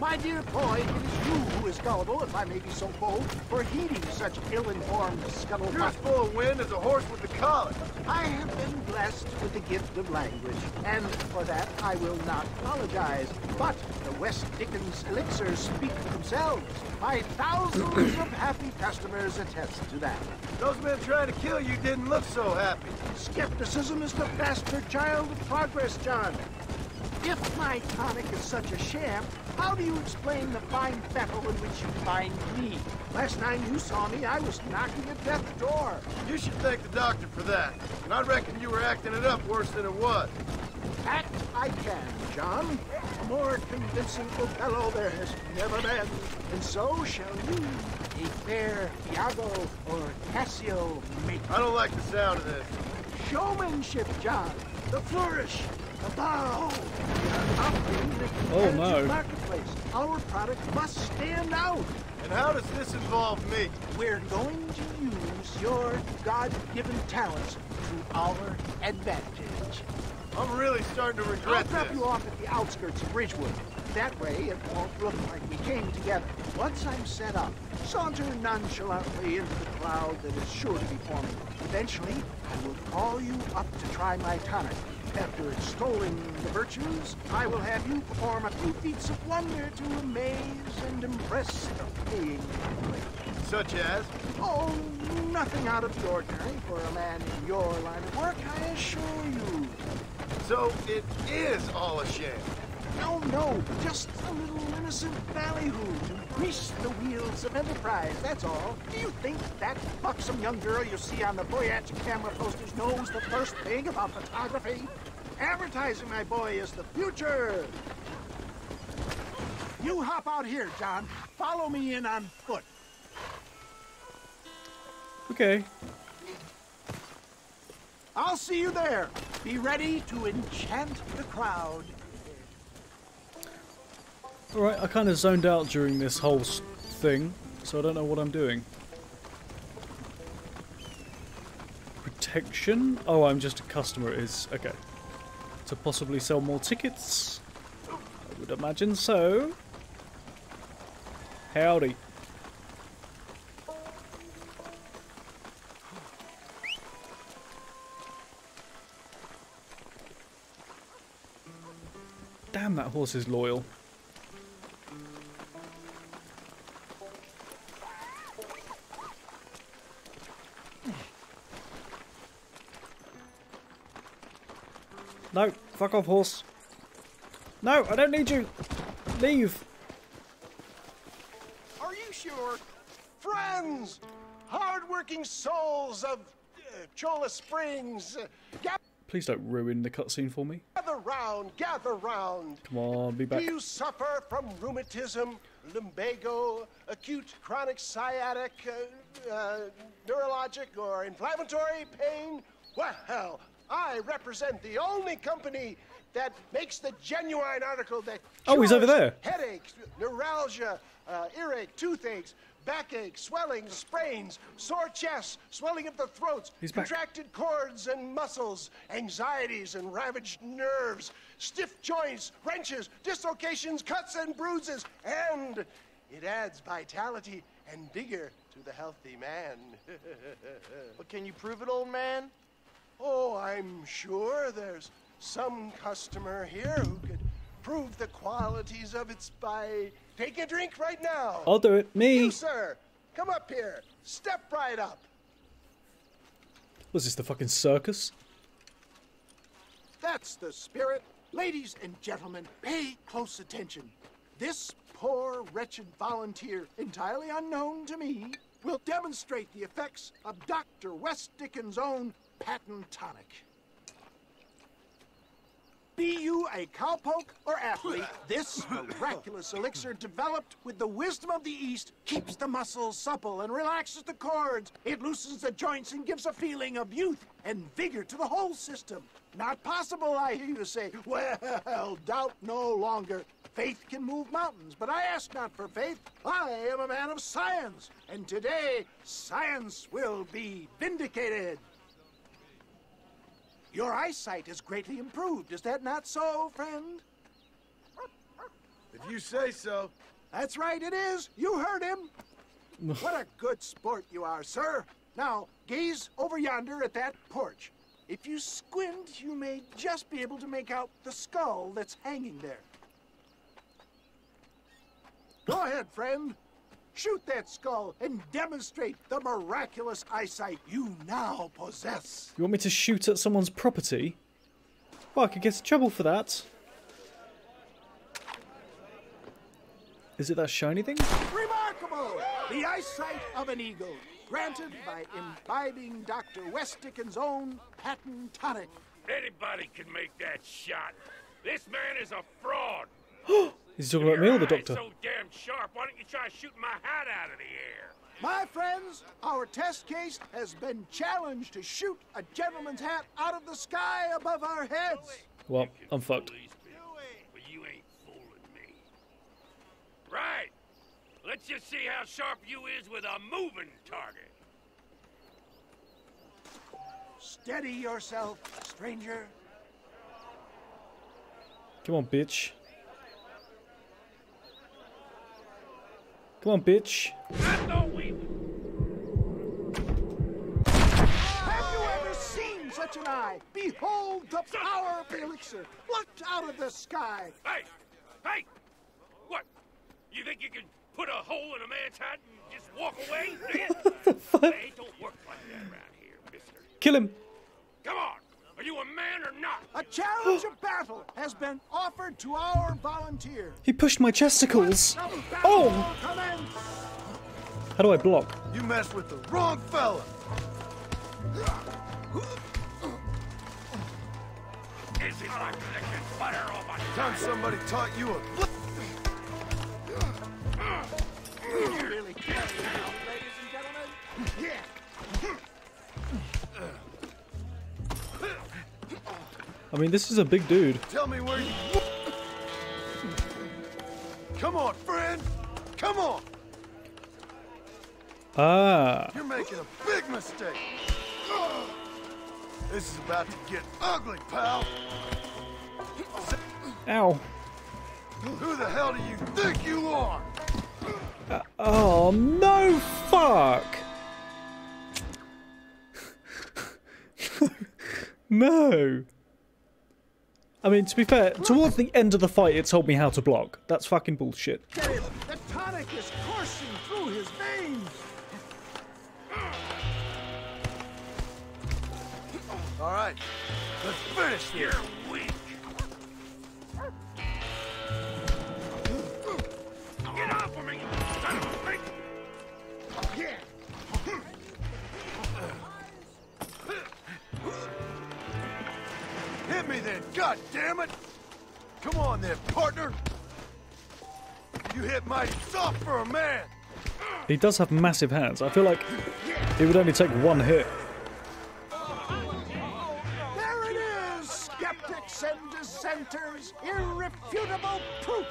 My dear boy, it is you who is gullible, if I may be so bold, for heeding such ill-informed scuttlebutt. You're as full of wind as a horse with the collar. I have been blessed with the gift of language, and for that I will not apologize. But the West Dickens elixirs speak for themselves. My thousands of happy customers attest to that. Those men trying to kill you didn't look so happy. Skepticism is the bastard child of progress, John. If my tonic is such a sham, how do you explain the fine fettle in which you find me? Last time you saw me, I was knocking at death's door. You should thank the doctor for that. And I reckon you were acting it up worse than it was. Act I can, John. A more convincing Othello there has never been. And so shall you, a fair Iago or Cassio make. I don't like the sound of this. Showmanship, John. The flourish. The bow. We are operating in a Oh, competitive no. marketplace. Our product must stand out. And how does this involve me? We're going to use your God-given talents to our advantage. I'm really starting to regret I'll regret drop this. you off at the outskirts of Ridgewood. That way, it won't look like we came together. Once I'm set up, saunter nonchalantly into the cloud that is sure to be forming. Eventually, I will call you up to try my tonic. After extolling the virtues, I will have you perform a few feats of wonder to amaze and impress the paying public. Such as? Oh, nothing out of the ordinary for a man in your line of work, I assure you. So it is all a sham. No, no, just a little innocent ballyhoo to grease the wheels of enterprise, that's all. Do you think that buxom young girl you see on the Voyage camera posters knows the first thing about photography? Advertising, my boy, is the future. You hop out here, John. Follow me in on foot. Okay. I'll see you there. Be ready to enchant the crowd. Alright, I kind of zoned out during this whole thing, so I don't know what I'm doing. Protection? Oh, I'm just a customer, it is. Okay. To possibly sell more tickets? I would imagine so. Howdy. Damn, that horse is loyal. No, fuck off, horse. No, I don't need you. Leave. Are you sure? Friends, hardworking souls of uh, Chola Springs, uh, Please don't ruin the cutscene for me. gather round, gather round. Come on, be back. Do you suffer from rheumatism, lumbago, acute chronic sciatic, uh, uh, neurologic, or inflammatory pain? Well, I represent the only company that makes the genuine article that Oh, he's over there. Headaches, neuralgia, uh, earache, toothaches, backache, swelling, sprains, sore chests, swelling of the throats, He's back. contracted cords and muscles, anxieties and ravaged nerves, stiff joints, wrenches, dislocations, cuts and bruises, and it adds vitality and vigor to the healthy man. but can you prove it, old man? Oh, I'm sure there's some customer here who could prove the qualities of its by taking a drink right now. I'll do it. Me. You, sir, come up here. Step right up. Was this the fucking circus? That's the spirit. Ladies and gentlemen, pay close attention. This poor, wretched volunteer, entirely unknown to me, will demonstrate the effects of Dr. West Dickens' own patent tonic. Be you a cowpoke or athlete, this miraculous elixir developed with the wisdom of the East keeps the muscles supple and relaxes the cords. It loosens the joints and gives a feeling of youth and vigor to the whole system. Not possible, I hear you say. Well, doubt no longer. Faith can move mountains, but I ask not for faith. I am a man of science, and today science will be vindicated. Your eyesight has greatly improved. Is that not so, friend? If you say so. That's right, it is. You heard him. what a good sport you are, sir. Now, gaze over yonder at that porch. If you squint, you may just be able to make out the skull that's hanging there. Go ahead, friend. Shoot that skull and demonstrate the miraculous eyesight you now possess. You want me to shoot at someone's property? Well, I could get in trouble for that. Is it that shiny thing? Remarkable! The eyesight of an eagle, granted by imbibing Dr. West Dickens' own patent tonic. Anybody can make that shot. This man is a fraud. Is he talking about me or the Eyes doctor? so damn sharp. Why don't you try shooting my hat out of the air? My friends, our test case has been challenged to shoot a gentleman's hat out of the sky above our heads. Well, I'm fucked. But you ain't fooling me. Right. Let's just see how sharp you is with a moving target. Steady yourself, stranger. Come on, bitch. Come on, bitch. Have you ever seen such an eye? Behold the power of the elixir, plucked out of the sky. Hey! Hey! What? You think you can put a hole in a man's hat and just walk away? Do you? Hey, it don't work like that around here, mister. Kill him. Come on! Are you a man or not? A challenge of battle has been offered to our volunteer. He pushed my chesticles. Oh! How do I block? You messed with the wrong fella. Is it like licking butter off my Time somebody taught you a. You really can't now, ladies and gentlemen. Yeah. I mean, this is a big dude. Tell me where you. Come on, friend. Come on. Ah. You're making a big mistake. This is about to get ugly, pal. Ow. Who the hell do you think you are? Oh, no fuck. no. I mean, to be fair, towards the end of the fight, it told me how to block. That's fucking bullshit. Get him! The tonic is coursing through his veins! All right, let's finish this. God damn it! Come on then, partner. You hit mighty soft for a man. He does have massive hands. I feel like it would only take one hit. There it is! Skeptics and dissenters, irrefutable proof!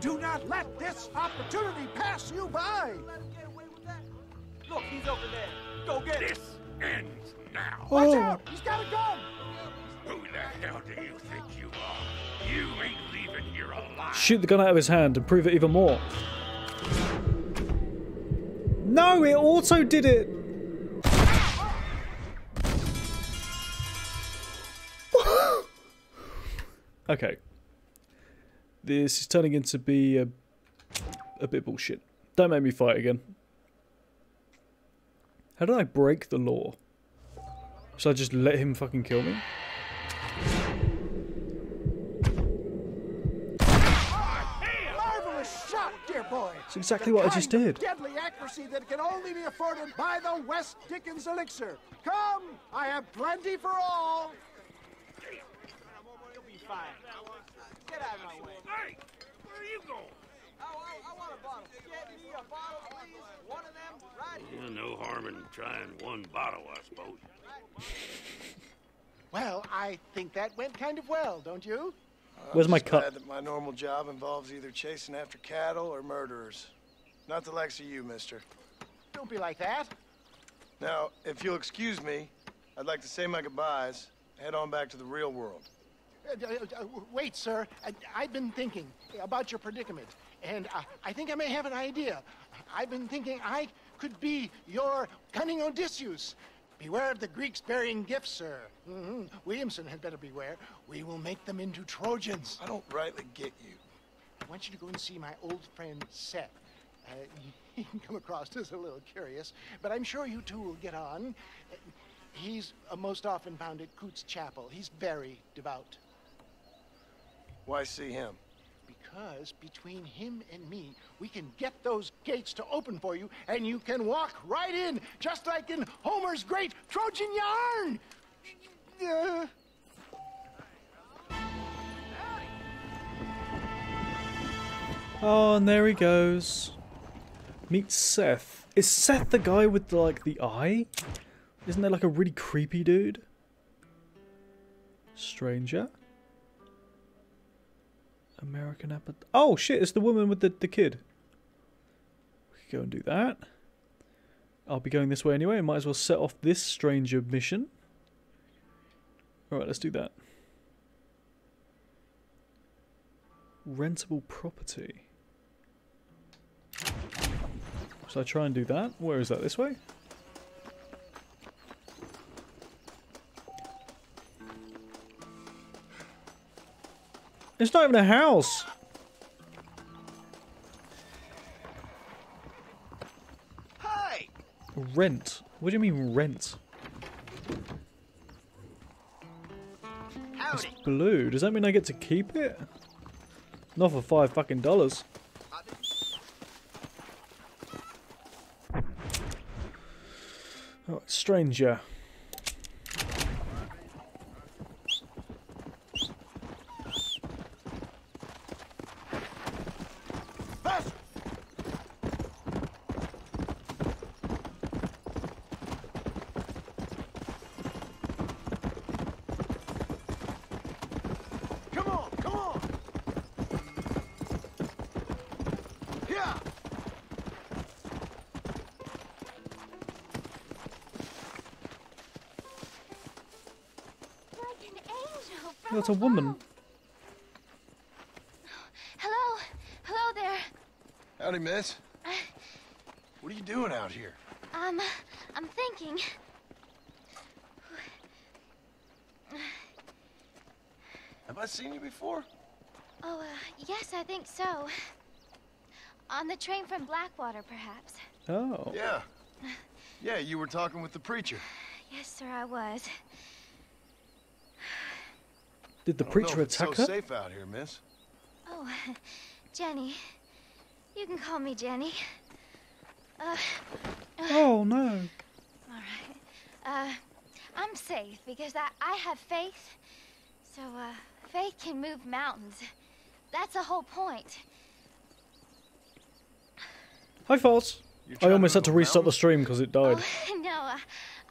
Do not let this opportunity pass you by! Look, he's over there. Go get him. This ends now. Oh. Watch Oh. out! He's got a gun! Who the hell do you think you are? You ain't leaving here alive. Shoot the gun out of his hand and prove it even more. No, it also did it. okay. This is turning into be a, a bit bullshit. Don't make me fight again. How did I break the law? Should I just let him fucking kill me? It's exactly The what I just kind of did. Deadly accuracy that can only be afforded by the West Dickens elixir. Come, I have plenty for all. You'll be fine. Get out of my way. Hey, where are you going? Oh, I, I want a bottle. Get me a bottle, please. One of them, right here. Yeah, no harm in trying one bottle, I suppose. Well, I think that went kind of well, don't you? Where's my just cup? glad that my normal job involves either chasing after cattle or murderers. Not the likes of you, mister. Don't be like that. Now, if you'll excuse me, I'd like to say my goodbyes, head on back to the real world. Uh, uh, uh, wait, sir. I, I've been thinking about your predicament, and uh, I think I may have an idea. I've been thinking I could be your cunning Odysseus. Beware of the Greeks bearing gifts, sir. hmm Williamson had better beware. We will make them into Trojans. I don't rightly get you. I want you to go and see my old friend Seth. Uh, he can come across as a little curious, but I'm sure you two will get on. Uh, He's uh, most often found at Coots Chapel. He's very devout. Why see him? Because between him and me, we can get those gates to open for you, and you can walk right in, just like in Homer's great Trojan yarn. Uh, Oh, and there he goes. Meet Seth. Is Seth the guy with like the eye? Isn't there like a really creepy dude? Stranger. American Apple. Oh shit! It's the woman with the the kid. We could go and do that. I'll be going this way anyway. Might as well set off this stranger mission. All right, let's do that. Rentable property. Should I try and do that? Where is that? This way? It's not even a house. Hey! Rent. What do you mean rent? It's blue. Does that mean I get to keep it? Not for five fucking dollars. Oh, stranger. Faster! That's a woman. Hello? Hello there. Howdy, miss. What are you doing out here? Um, I'm thinking. Have I seen you before? Oh, uh, yes, I think so. On the train from Blackwater, perhaps. Oh. Yeah. Yeah, you were talking with the preacher. Yes, sir, I was. Did the I don't know preacher if it's attack so her? safe out here, miss. Oh, Jenny. You can call me Jenny. Uh, Oh no. all right. Uh, I'm safe because I, I have faith. So, uh, faith can move mountains. That's the whole point. Hi, Foz. I almost had to restart the stream because it died. Oh, no, uh,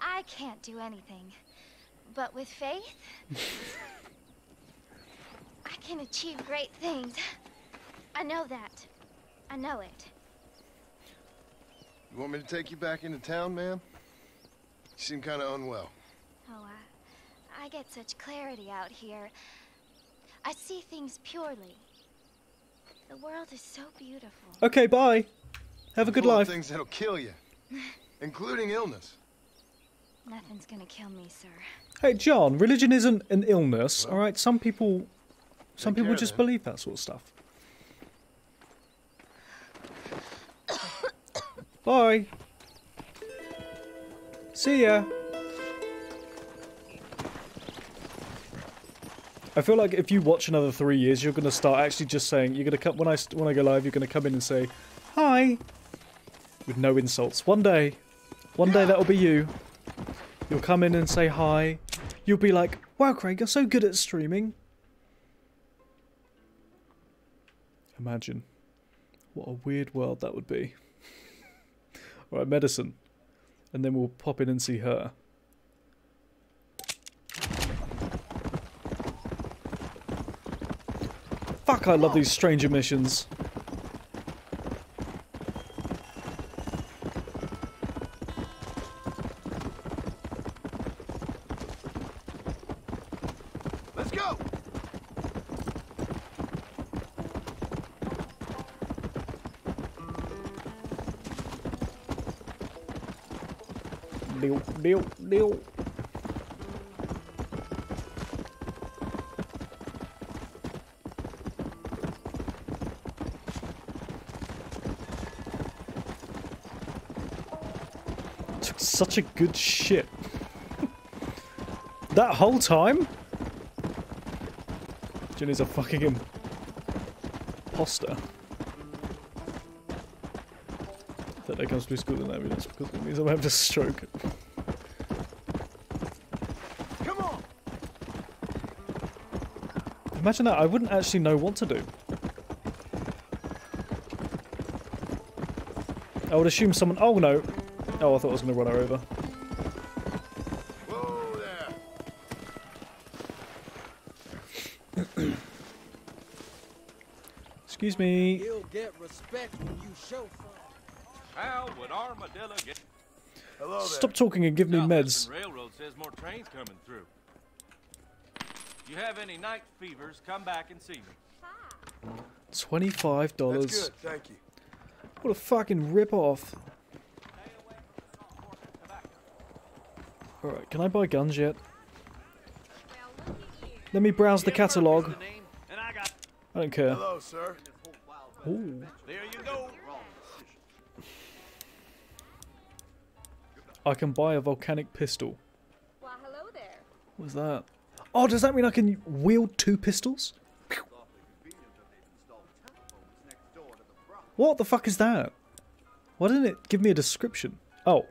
I can't do anything. But with faith, I can achieve great things. I know that. I know it. You want me to take you back into town, ma'am? You seem kind of unwell. Oh, uh, I get such clarity out here. I see things purely. The world is so beautiful. Okay, bye. Have a good Full of life. Things that'll kill you, including illness. Nothing's gonna kill me, sir. Hey, John, religion isn't an illness, all right? Some people, some Take people just believe that sort of stuff. Bye. See ya. I feel like if you watch another three years, you're gonna start actually just saying you're gonna come when I when I go live. You're gonna come in and say hi with no insults. One day, one day that'll be you. You'll come in and say hi. You'll be like, "Wow, Craig, you're so good at streaming." Imagine what a weird world that would be. All right, medicine, and then we'll pop in and see her. Fuck, I love these stranger missions. Deal. Took such a good shit. that whole time? Jenny's a fucking imposter. That day comes to school in ambulance because it means I'm having a stroke. Come on. Imagine that, I wouldn't actually know what to do. I would assume someone. Oh no! Oh, I thought I was going to run her over. Excuse me. You'll get respect when you show. How would Armadillo get? Hello there. Stop talking and give me meds. Railroad says more trains coming through. You have any night fevers? Come back and see me. Twenty-five dollars. thank you. What a fucking rip-off. All right, can I buy guns yet? Let me browse the catalogue. I don't care. Hello, sir. Ooh. There you go. I can buy a volcanic pistol. Well, hello there. What's that? Oh, does that mean I can wield two pistols? What the fuck is that? Why didn't it give me a description? Oh.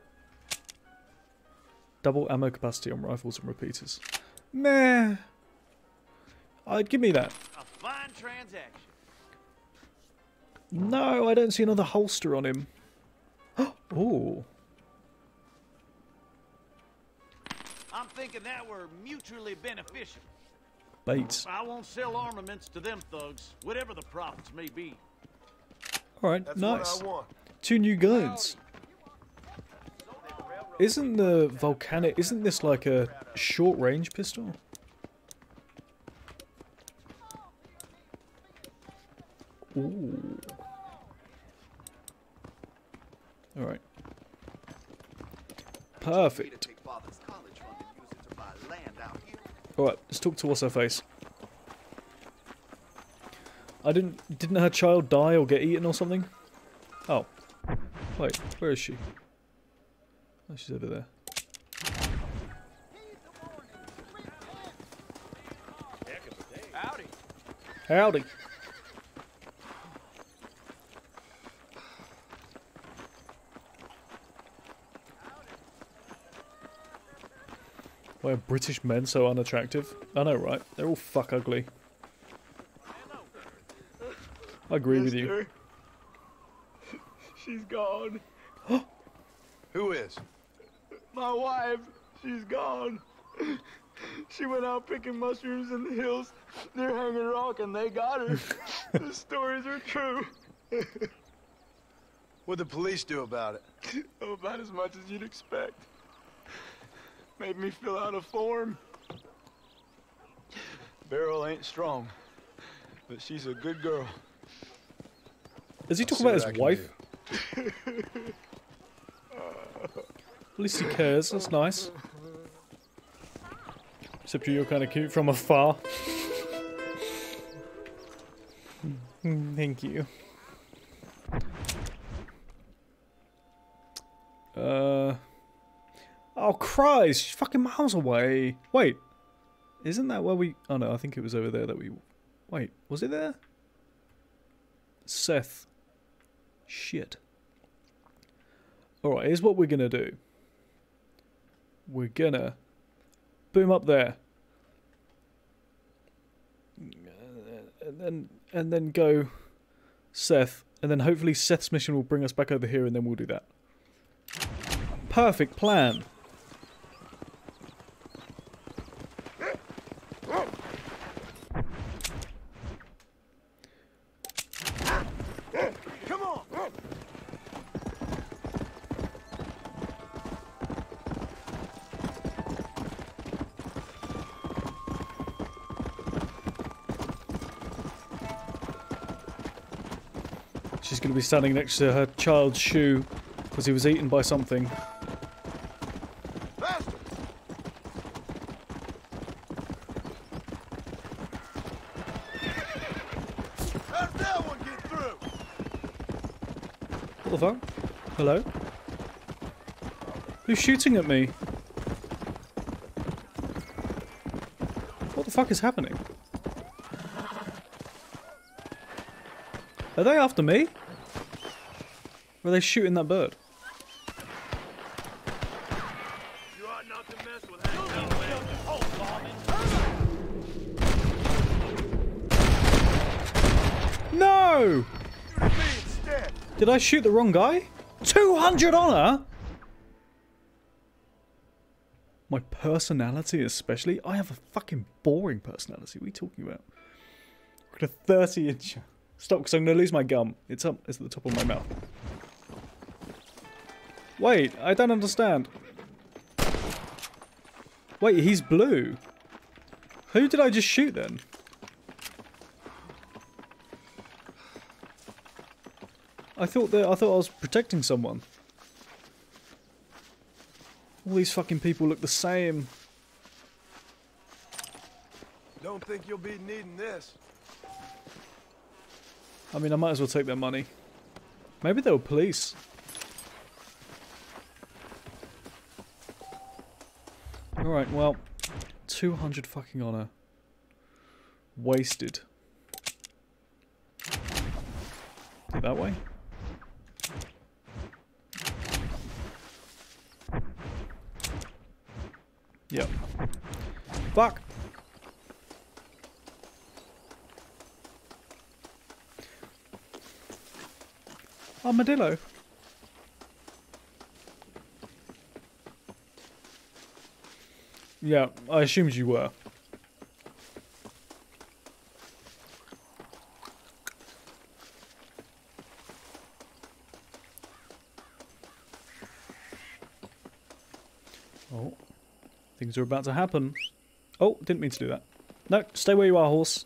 Double ammo capacity on rifles and repeaters. Meh. I'd give me that. A fine transaction. No, I don't see another holster on him. oh. thinking that were mutually beneficial. Bates. I won't sell armaments to them thugs, whatever the profits may be. All right, nice. Two new guns. Isn't the volcanic? Isn't this like a short-range pistol? Ooh. All right. Perfect. Alright, let's talk to what's her face. I didn't didn't her child die or get eaten or something? Oh. Wait, where is she? Oh, she's over there. Howdy. Why are British men so unattractive? I know, right? They're all fuck ugly. I agree with you. She's gone. Who is? My wife, she's gone. She went out picking mushrooms in the hills near Hanging Rock and they got her. the stories are true. What'd the police do about it? Oh, about as much as you'd expect. Made me fill out a form. Beryl ain't strong, but she's a good girl. Is he talking about his wife? At least he cares, that's nice. Except you're kind of cute from afar. Thank you. Uh. Oh Christ! She's fucking miles away. Wait, isn't that where we? Oh no, I think it was over there that we. Wait, was it there? Seth. Shit. Alright, here's what we're gonna do. We're gonna boom up there. And then and then go Seth. And then hopefully Seth's mission will bring us back over here and then we'll do that. Perfect plan. She's going to be standing next to her child's shoe because he was eaten by something. Hello? Who's shooting at me? What the fuck is happening? Are they after me? Or are they shooting that bird? No! Did I shoot the wrong guy? 200 honor? My personality especially? I have a fucking boring personality. What are you talking about? Got a 30 inch... Stop, because I'm going to lose my gum. It's up. It's at the top of my mouth. Wait, I don't understand. Wait, he's blue. Who did I just shoot then? I thought that I thought I was protecting someone. All these fucking people look the same. Don't think you'll be needing this. I mean, I might as well take their money. Maybe they were police. Alright, well, 200 fucking honor. Wasted. That way? Yep. Fuck! Oh, Armadillo. Yeah, I assumed you were. Oh, things are about to happen. Oh, didn't mean to do that. No, stay where you are, horse.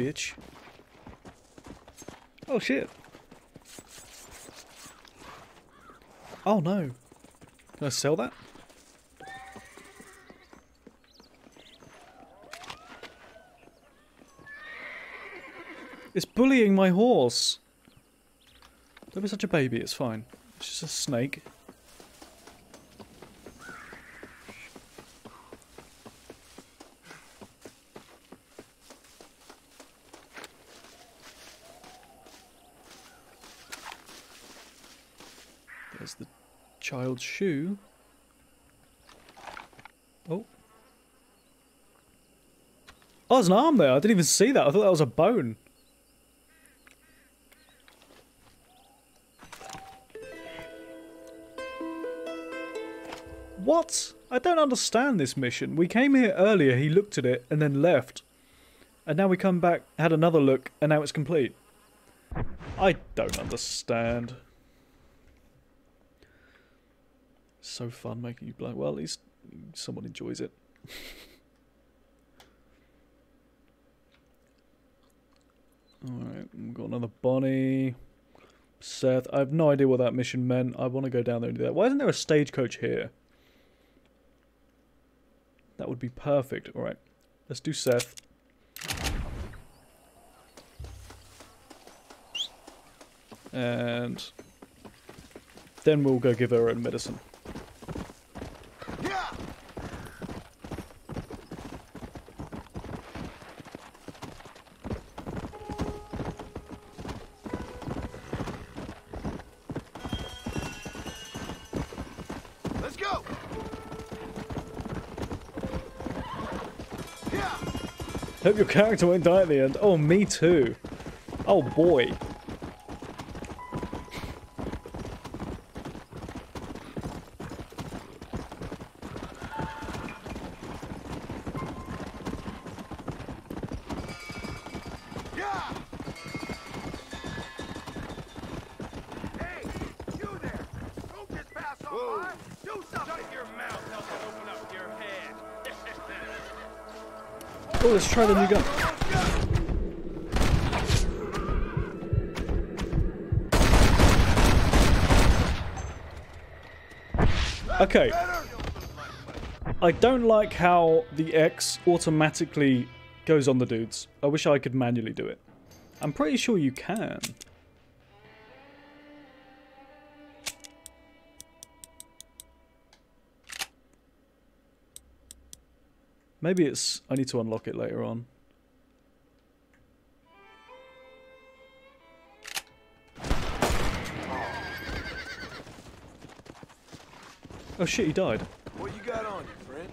Bitch. Oh shit. Oh no. Can I sell that? It's bullying my horse. Don't be such a baby, it's fine. It's just a snake. There's the shoe. Oh. Oh, there's an arm there. I didn't even see that. I thought that was a bone. What? I don't understand this mission. We came here earlier, he looked at it, and then left. And now we come back, had another look, and now it's complete. I don't understand. So fun making you blind. Well, at least someone enjoys it. Alright, we've got another Bonnie. Seth. I have no idea what that mission meant. I want to go down there and do that. Why isn't there a stagecoach here? That would be perfect. Alright, let's do Seth. And then we'll go give her her medicine. Hope your character won't die at the end. Oh, me too. Oh boy. Try the new gun. Okay. I don't like how the X automatically goes on the dudes. I wish I could manually do it. I'm pretty sure you can. Maybe it's... I need to unlock it later on. Oh shit, he died. What you got on you, friend?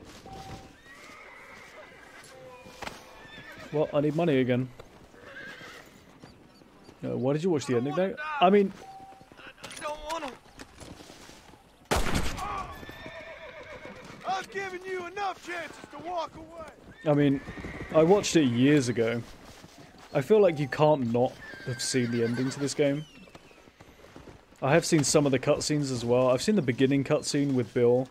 Well, I need money again. Why did you watch the ending though? I mean, I've given you enough chances to walk away. I mean, I watched it years ago. I feel like you can't not have seen the ending to this game. I have seen some of the cutscenes as well. I've seen the beginning cutscene with Bill.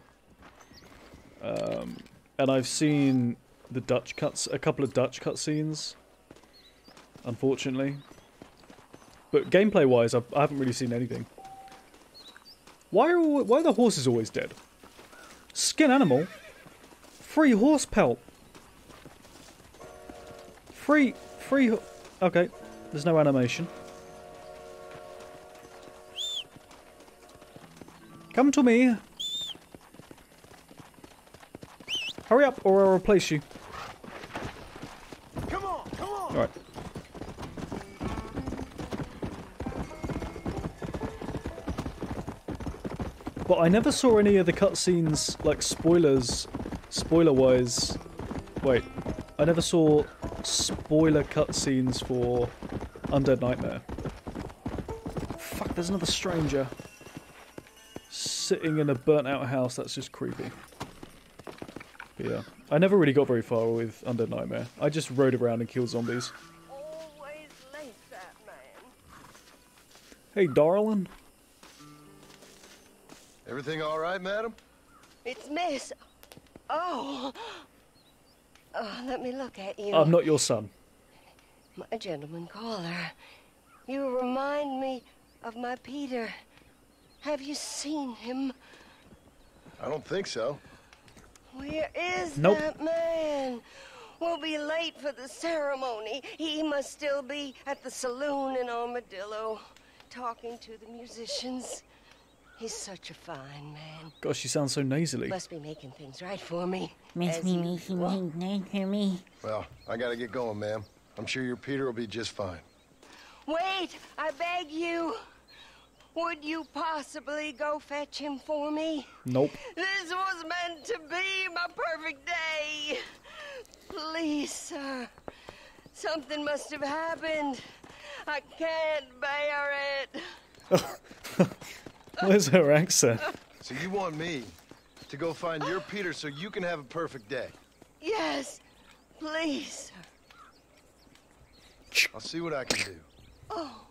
Um, and I've seen the Dutch cuts, a couple of Dutch cutscenes. Unfortunately. But gameplay-wise, I I haven't really seen anything. Why are why are the horses always dead? Skin animal. Free horse pelt. Free, free. Okay, there's no animation. Come to me. Hurry up, or I'll replace you. Come on, come on. All right. But I never saw any of the cutscenes, like spoilers, spoiler-wise. Wait, I never saw spoiler cutscenes for Undead Nightmare. Fuck, there's another stranger. Sitting in a burnt-out house, that's just creepy. But yeah, I never really got very far with Undead Nightmare. I just rode around and killed zombies. Late. Hey, darling. Everything all right, madam? It's Miss. Oh. Oh, let me look at you. I'm not your son. My gentleman caller. You remind me of my Peter. Have you seen him? I don't think so. Where is Nope. that man? We'll be late for the ceremony. He must still be at the saloon in Armadillo, talking to the musicians. He's such a fine man. Gosh, she sounds so nasally. Must be making things right for me. Must be making things nice for me. Well, I gotta get going, ma'am. I'm sure your Peter will be just fine. Wait, I beg you. Would you possibly go fetch him for me? Nope. This was meant to be my perfect day. Please, sir. Something must have happened. I can't bear it. Where's her accent? So you want me to go find your Peter so you can have a perfect day? Yes, please, sir. I'll see what I can do. Oh,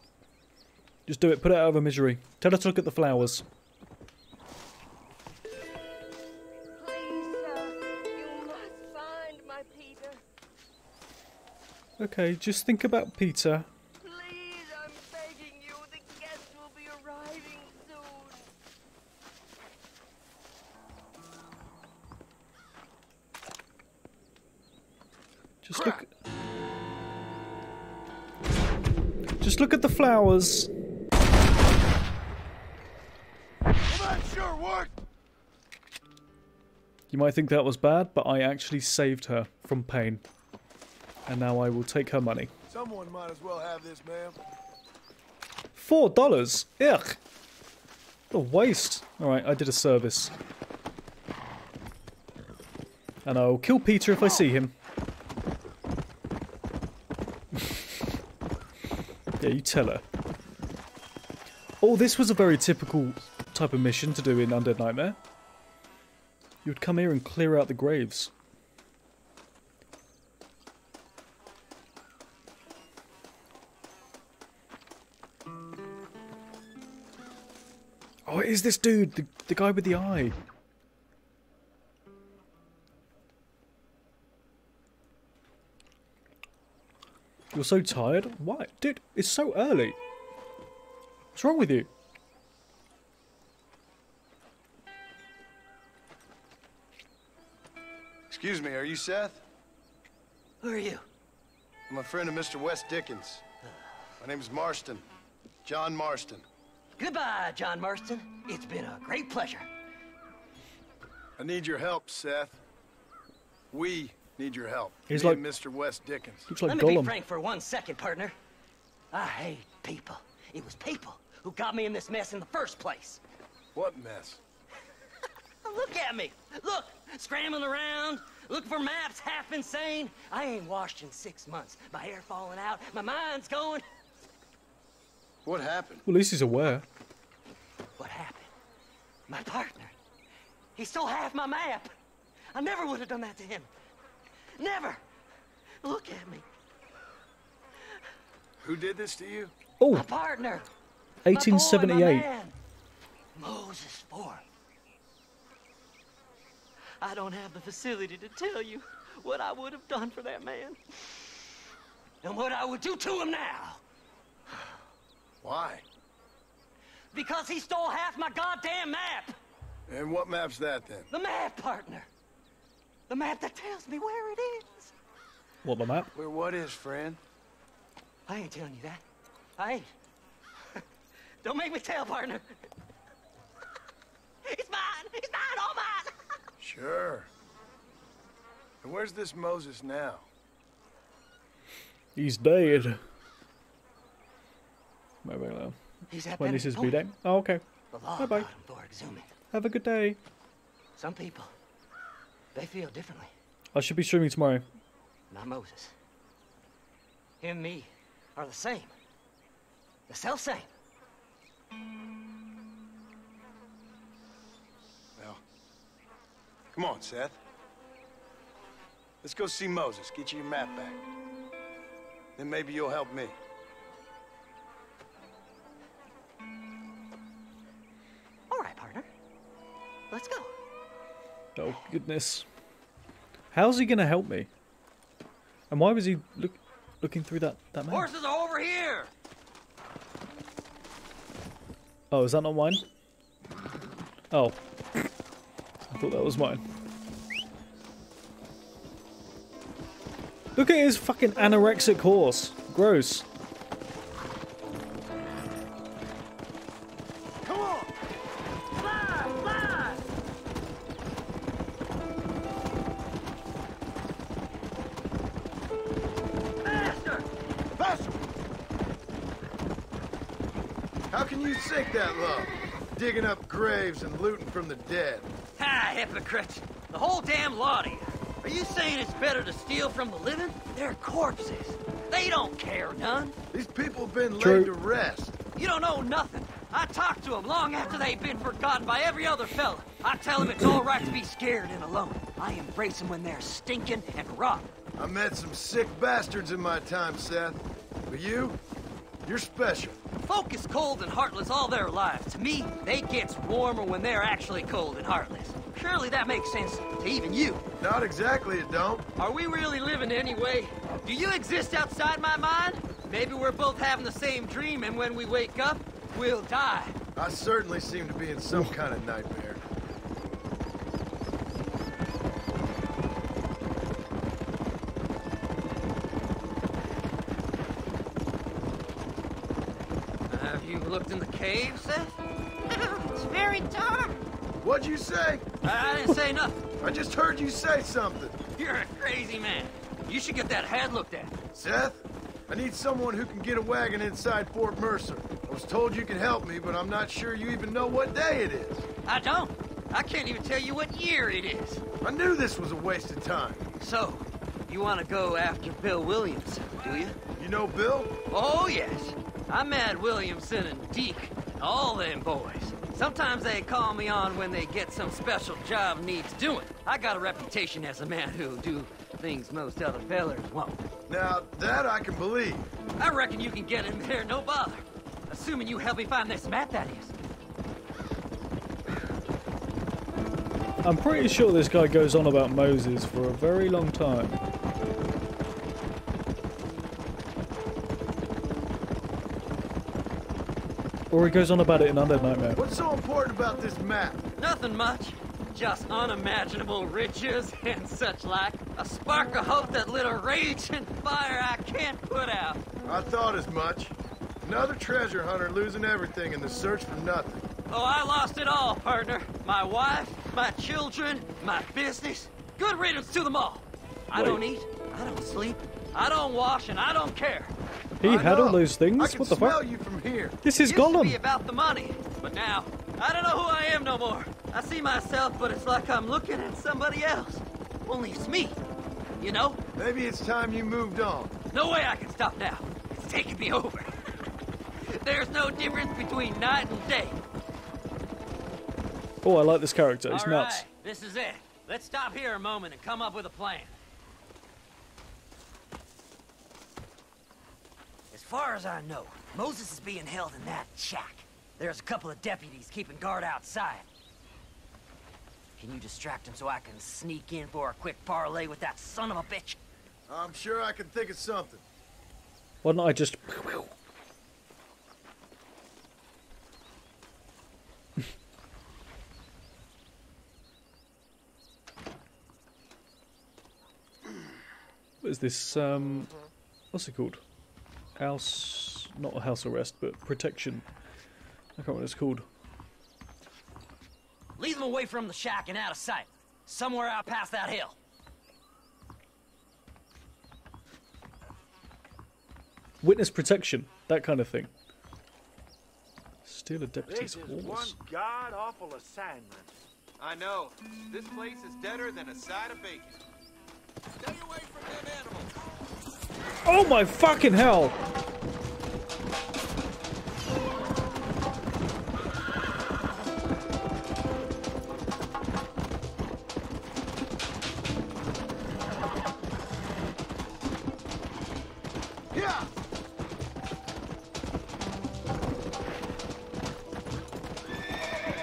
Just do it. Put it out of her misery. Tell her to look at the flowers. please, sir. You must find my Peter. Okay, just think about Peter. Just look. Just look at the flowers. Well, that sure worked. You might think that was bad, but I actually saved her from pain. And now I will take her money. Someone might as well have this, ma'am. Four dollars? Ugh. What a waste. Alright, I did a service. And I'll kill Peter if I see him. Yeah, you tell her. Oh, this was a very typical type of mission to do in Undead Nightmare. You would come here and clear out the graves. Oh, it is this dude, the, the guy with the eye. You're so tired? Why? Dude, it's so early. What's wrong with you? Excuse me, are you Seth? Who are you? I'm a friend of Mr. West Dickens. My name's Marston. John Marston. Goodbye, John Marston. It's been a great pleasure. I need your help, Seth. We need your help. He's Me like- Mr. West Dickens. Looks like Let me be frank for one second, partner. I hate people. It was people who got me in this mess in the first place. What mess? Look at me. Look, scrambling around, looking for maps, half insane. I ain't washed in six months. My hair falling out, my mind's going. What happened? Well, at least he's aware. What happened? My partner. He stole half my map. I never would have done that to him. Never. Look at me. Who did this to you? Oh, My partner. My boy, my 1878. Moses Ford. I don't have the facility to tell you what I would have done for that man. And what I would do to him now. Why? Because he stole half my goddamn map. And what map's that then? The map, partner. The map that tells me where it is. What, the map? Where what is, friend? I ain't telling you that. I ain't. Don't make me tell, partner. It's mine. It's mine. All mine. Sure. And where's this Moses now? He's dead. Wait, wait, wait. He's at When that is his point. B-Day? Oh, okay. Bye-bye. got him for exhuming. Have a good day. Some people, they feel differently. I should be streaming tomorrow. Not Moses. Him and me are the same. The self same. Well, come on, Seth. Let's go see Moses. Get you your map back. Then maybe you'll help me. All right, partner. Let's go. Oh, goodness. How's he going to help me? And why was he look, looking through that that map? Horses are over here. Oh, is that not mine? Oh. I thought that was mine. Look at his fucking anorexic horse. Gross. Graves and looting from the dead. Ha, hypocrite! The whole damn lot of you. Are you saying it's better to steal from the living? They're corpses. They don't care none. These people have been True. laid to rest. You don't know nothing. I talked to them long after they've been forgotten by every other fella. I tell them it's all right to be scared and alone. I embrace them when they're stinking and rotten. I met some sick bastards in my time, Seth. But you, you're special. Folk is cold and heartless all their lives. To me, they gets warmer when they're actually cold and heartless. Surely that makes sense to even you. Not exactly, it don't. Are we really living anyway? Do you exist outside my mind? Maybe we're both having the same dream, and when we wake up, we'll die. I certainly seem to be in some kind of nightmare. Say? I didn't say nothing. I just heard you say something. You're a crazy man. You should get that head looked at. Seth, I need someone who can get a wagon inside Fort Mercer. I was told you could help me, but I'm not sure you even know what day it is. I don't. I can't even tell you what year it is. I knew this was a waste of time. So, you want to go after Bill Williamson, do you? You know Bill? Oh, yes. I'm met Williamson and Deke, all them boys. Sometimes they call me on when they get some special job needs doing. I got a reputation as a man who'll do things most other fellers won't. Now, that I can believe. I reckon you can get in there, no bother. Assuming you help me find this map, that is. I'm pretty sure this guy goes on about Moses for a very long time. Or he goes on about it in Undead Nightmare. What's so important about this map? Nothing much. Just unimaginable riches and such like. A spark of hope that lit a raging fire I can't put out. I thought as much. Another treasure hunter losing everything in the search for nothing. Oh, I lost it all, partner. My wife, my children, my business. Good riddance to them all. I don't eat, I don't sleep, I don't wash, and I don't care. He I had all those things? What the fuck? you from here. This is Used to be Gollum. about the money, but now I don't know who I am no more. I see myself, but it's like I'm looking at somebody else. Only it's me. You know? Maybe it's time you moved on. No way I can stop now. It's taking me over. There's no difference between night and day. Oh, I like this character. He's All nuts. right, this is it. Let's stop here a moment and come up with a plan. Far as I know, Moses is being held in that shack. There's a couple of deputies keeping guard outside. Can you distract him so I can sneak in for a quick parlay with that son of a bitch? I'm sure I can think of something. Why don't I just... what is this, um... What's it called? House... Not a house arrest, but protection. I can't remember what it's called. Lead them away from the shack and out of sight. Somewhere out past that hill. Witness protection. That kind of thing. Steal a deputy's This is one horse. god-awful assignment. I know. This place is deader than a side of bacon. Oh my fucking hell!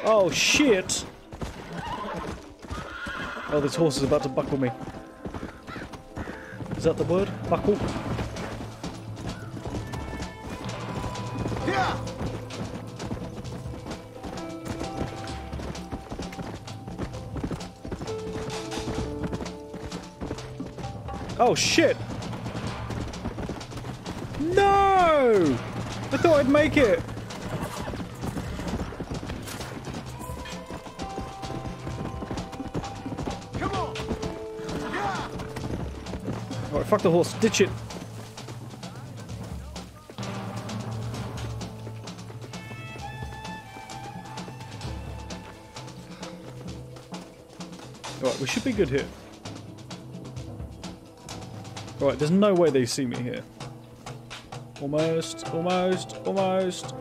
Oh shit! Oh, this horse is about to buckle me. Is that the word? Buckle? Oh shit! No! I thought I'd make it. Come on! Yeah! Alright, fuck the horse. Ditch it. Alright, we should be good here. Alright, there's no way they see me here. Almost, almost, almost.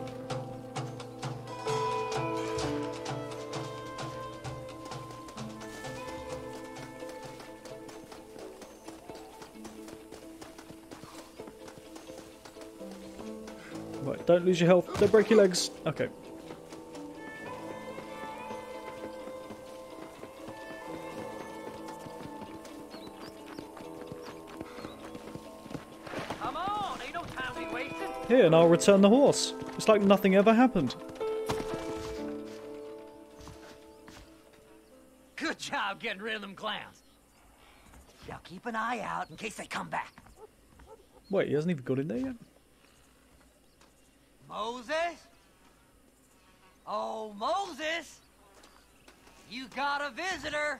Right, don't lose your health. Don't break your legs. Okay. And I'll return the horse. It's like nothing ever happened. Good job getting rid of them clowns. Now keep an eye out in case they come back. Wait, he hasn't even got in there yet? Moses? Oh, Moses! You got a visitor!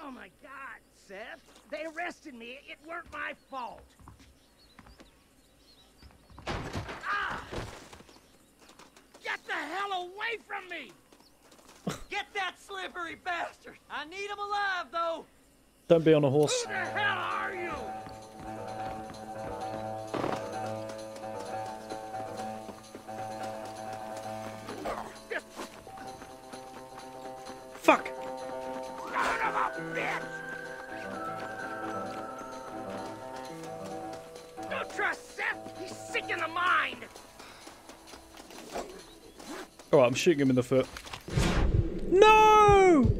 Oh my God, Seth! They arrested me. It weren't my fault. Ah! Get the hell away from me! Get that slippery bastard! I need him alive, though! Don't be on a horse. Who the hell are you? Alright, I'm shooting him in the foot. No!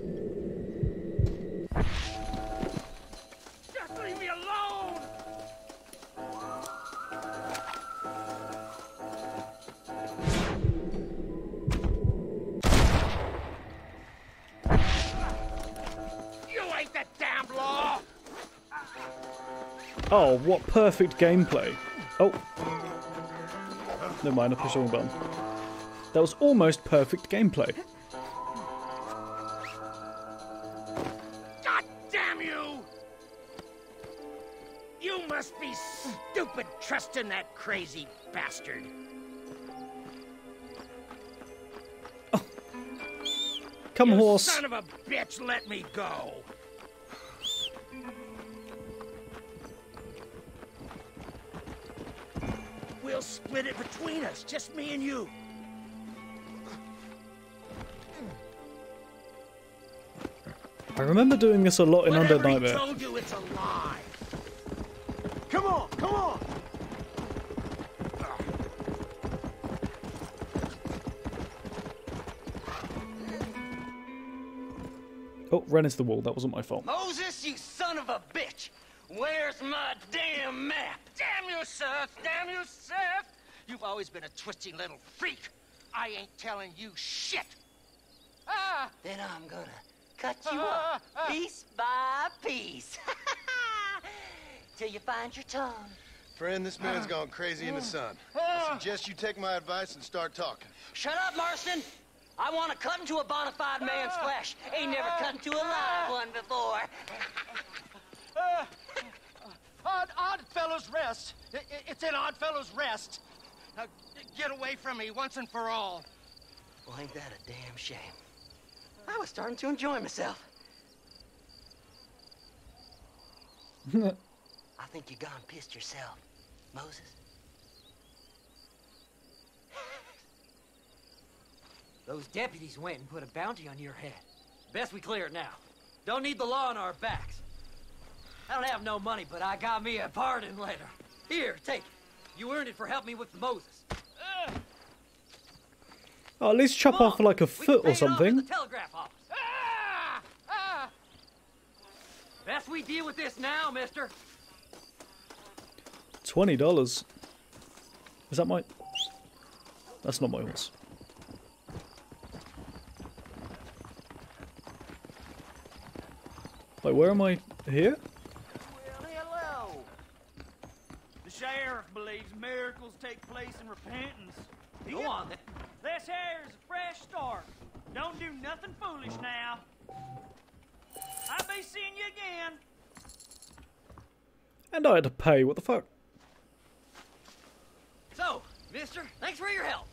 Just leave me alone. You ain't the damn law. Oh, what perfect gameplay. Oh. Never mind, I pushed the wrong button. That was almost perfect gameplay. God damn you! You must be stupid trusting that crazy bastard. Come, you horse. Son of a bitch, let me go. We'll split it between us, just me and you. I remember doing this a lot in Whatever Undead he Nightmare. told you, it's a lie. Come on, come on! Oh, ran into the wall. That wasn't my fault. Moses, you son of a bitch! Where's my damn map? Damn you, Seth! Damn you, Seth! You've always been a twisty little freak. I ain't telling you shit. Ah! Then I'm gonna cut you up piece by piece. Till you find your tongue. Friend, this man's gone crazy in the sun. Ah. I suggest you take my advice and start talking. Shut up, Marston! I want to cut into a bona fide man's flesh. Ain't never cut into a live one before. Uh, odd, odd Fellow's Rest. I- I- it's in Odd Fellow's Rest. Now, get away from me once and for all. Well, ain't that a damn shame? I was starting to enjoy myself. I think you gone pissed yourself, Moses. Those deputies went and put a bounty on your head. Best we clear it now. Don't need the law on our backs. I don't have no money, but I got me a pardon letter. Here, take it. You earned it for helping me with Moses. Oh, at least chop off like a foot or something. Telegraph office. Ah! Ah! Best we deal with this now, mister. Twenty dollars. Is that my? That's not my horse. Wait, where am I? Here? Well, hello. The sheriff believes miracles take place in repentance. Go on then. This here is a fresh start. Don't do nothing foolish now. I'll be seeing you again. And I had to pay. What the fuck? So, mister, thanks for your help.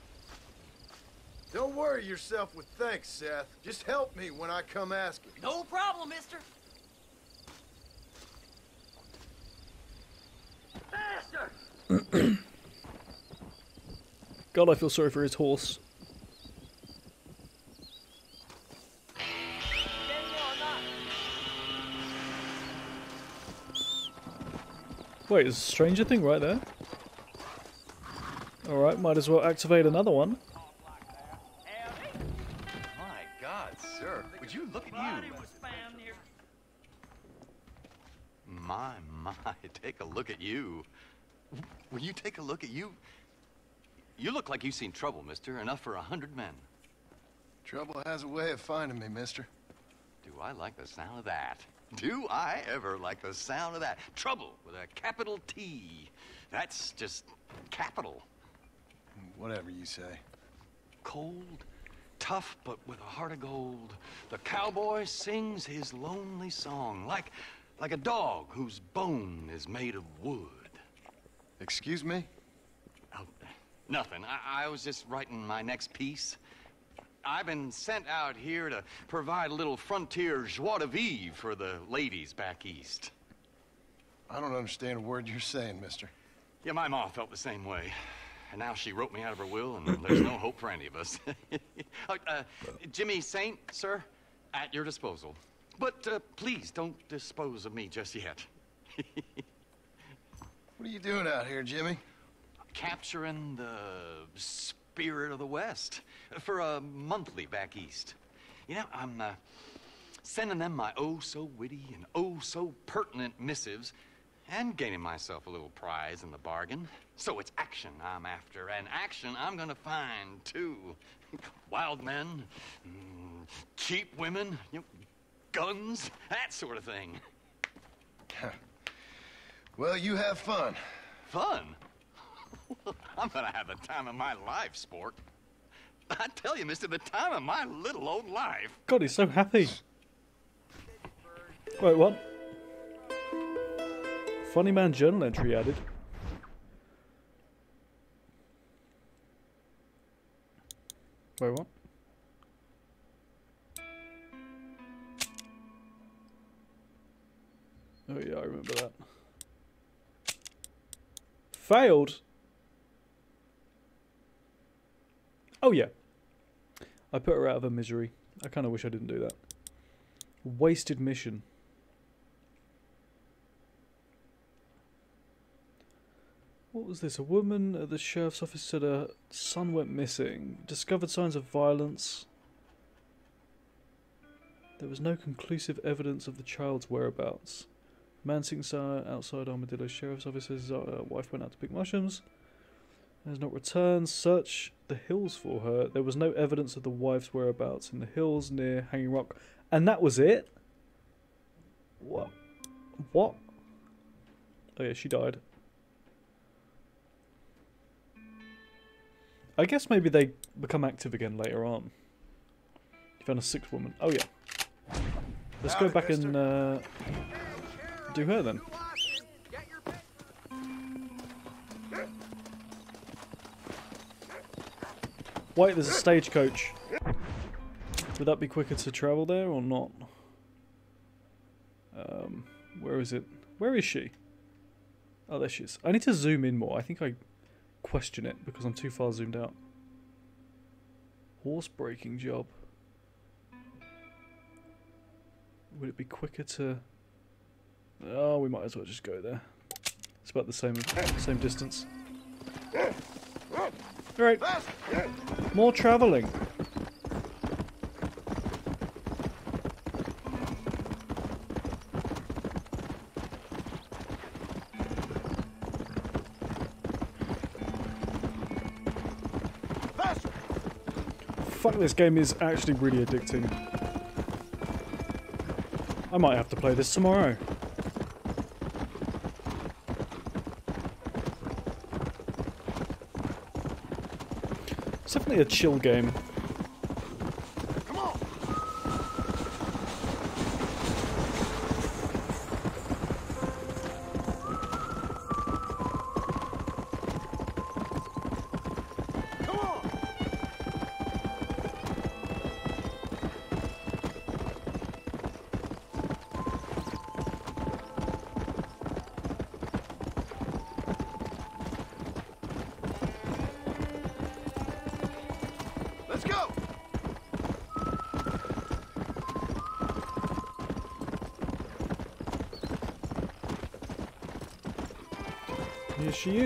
Don't worry yourself with thanks, Seth. Just help me when I come asking. No problem, mister. Faster! God, I feel sorry for his horse. Wait, is a stranger thing right there? Alright, might as well activate another one. My God, sir, would you look at you? My, my, take a look at you. Will you take a look at you? You look like you've seen trouble, mister. Enough for a hundred men. Trouble has a way of finding me, mister. Do I like the sound of that? Do I ever like the sound of that? Trouble with a capital T. That's just capital. Whatever you say. Cold, tough, but with a heart of gold. The cowboy sings his lonely song like, like a dog whose bone is made of wood. Excuse me? Nothing. I, I was just writing my next piece. I've been sent out here to provide a little frontier joie de vivre for the ladies back east. I don't understand a word you're saying, mister. Yeah, my ma felt the same way. And now she wrote me out of her will, and there's no hope for any of us. uh, uh, Jimmy Saint, sir, at your disposal. But uh, please don't dispose of me just yet. What are you doing out here, Jimmy? Capturing the spirit of the West for a monthly back east. You know, I'm uh, sending them my oh so witty and oh so pertinent missives and gaining myself a little prize in the bargain. So it's action I'm after, and action I'm gonna find too. Wild men, mm, cheap women, you know, guns, that sort of thing. Well, you have fun. Fun? I'm gonna have the time of my life, sport. I tell you, mister, the time of my little old life. God, he's so happy. Wait, what? Funny man journal entry added. Wait, what? Oh yeah, I remember that. Failed? Oh yeah. I put her out of her misery. I kind of wish I didn't do that. Wasted mission. What was this? A woman at the sheriff's office said her son went missing. Discovered signs of violence. There was no conclusive evidence of the child's whereabouts. Man sitting outside Armadillo Sheriff's office his uh, wife went out to pick mushrooms. Has not returned. Search the hills for her. There was no evidence of the wife's whereabouts in the hills near Hanging Rock. And that was it? What? What? Oh yeah, she died. I guess maybe they become active again later on. You found a sixth woman. Oh yeah. Let's go back and uh, do her then. Wait, there's a stagecoach. Would that be quicker to travel there or not? Um, where is it? Where is she? Oh, there she is. I need to zoom in more. I think I question it because I'm too far zoomed out. Horse breaking job. Would it be quicker to... Oh, we might as well just go there. It's about the same same distance. Alright. More travelling. Fuck, this game is actually really addicting. I might have to play this tomorrow. Definitely a chill game.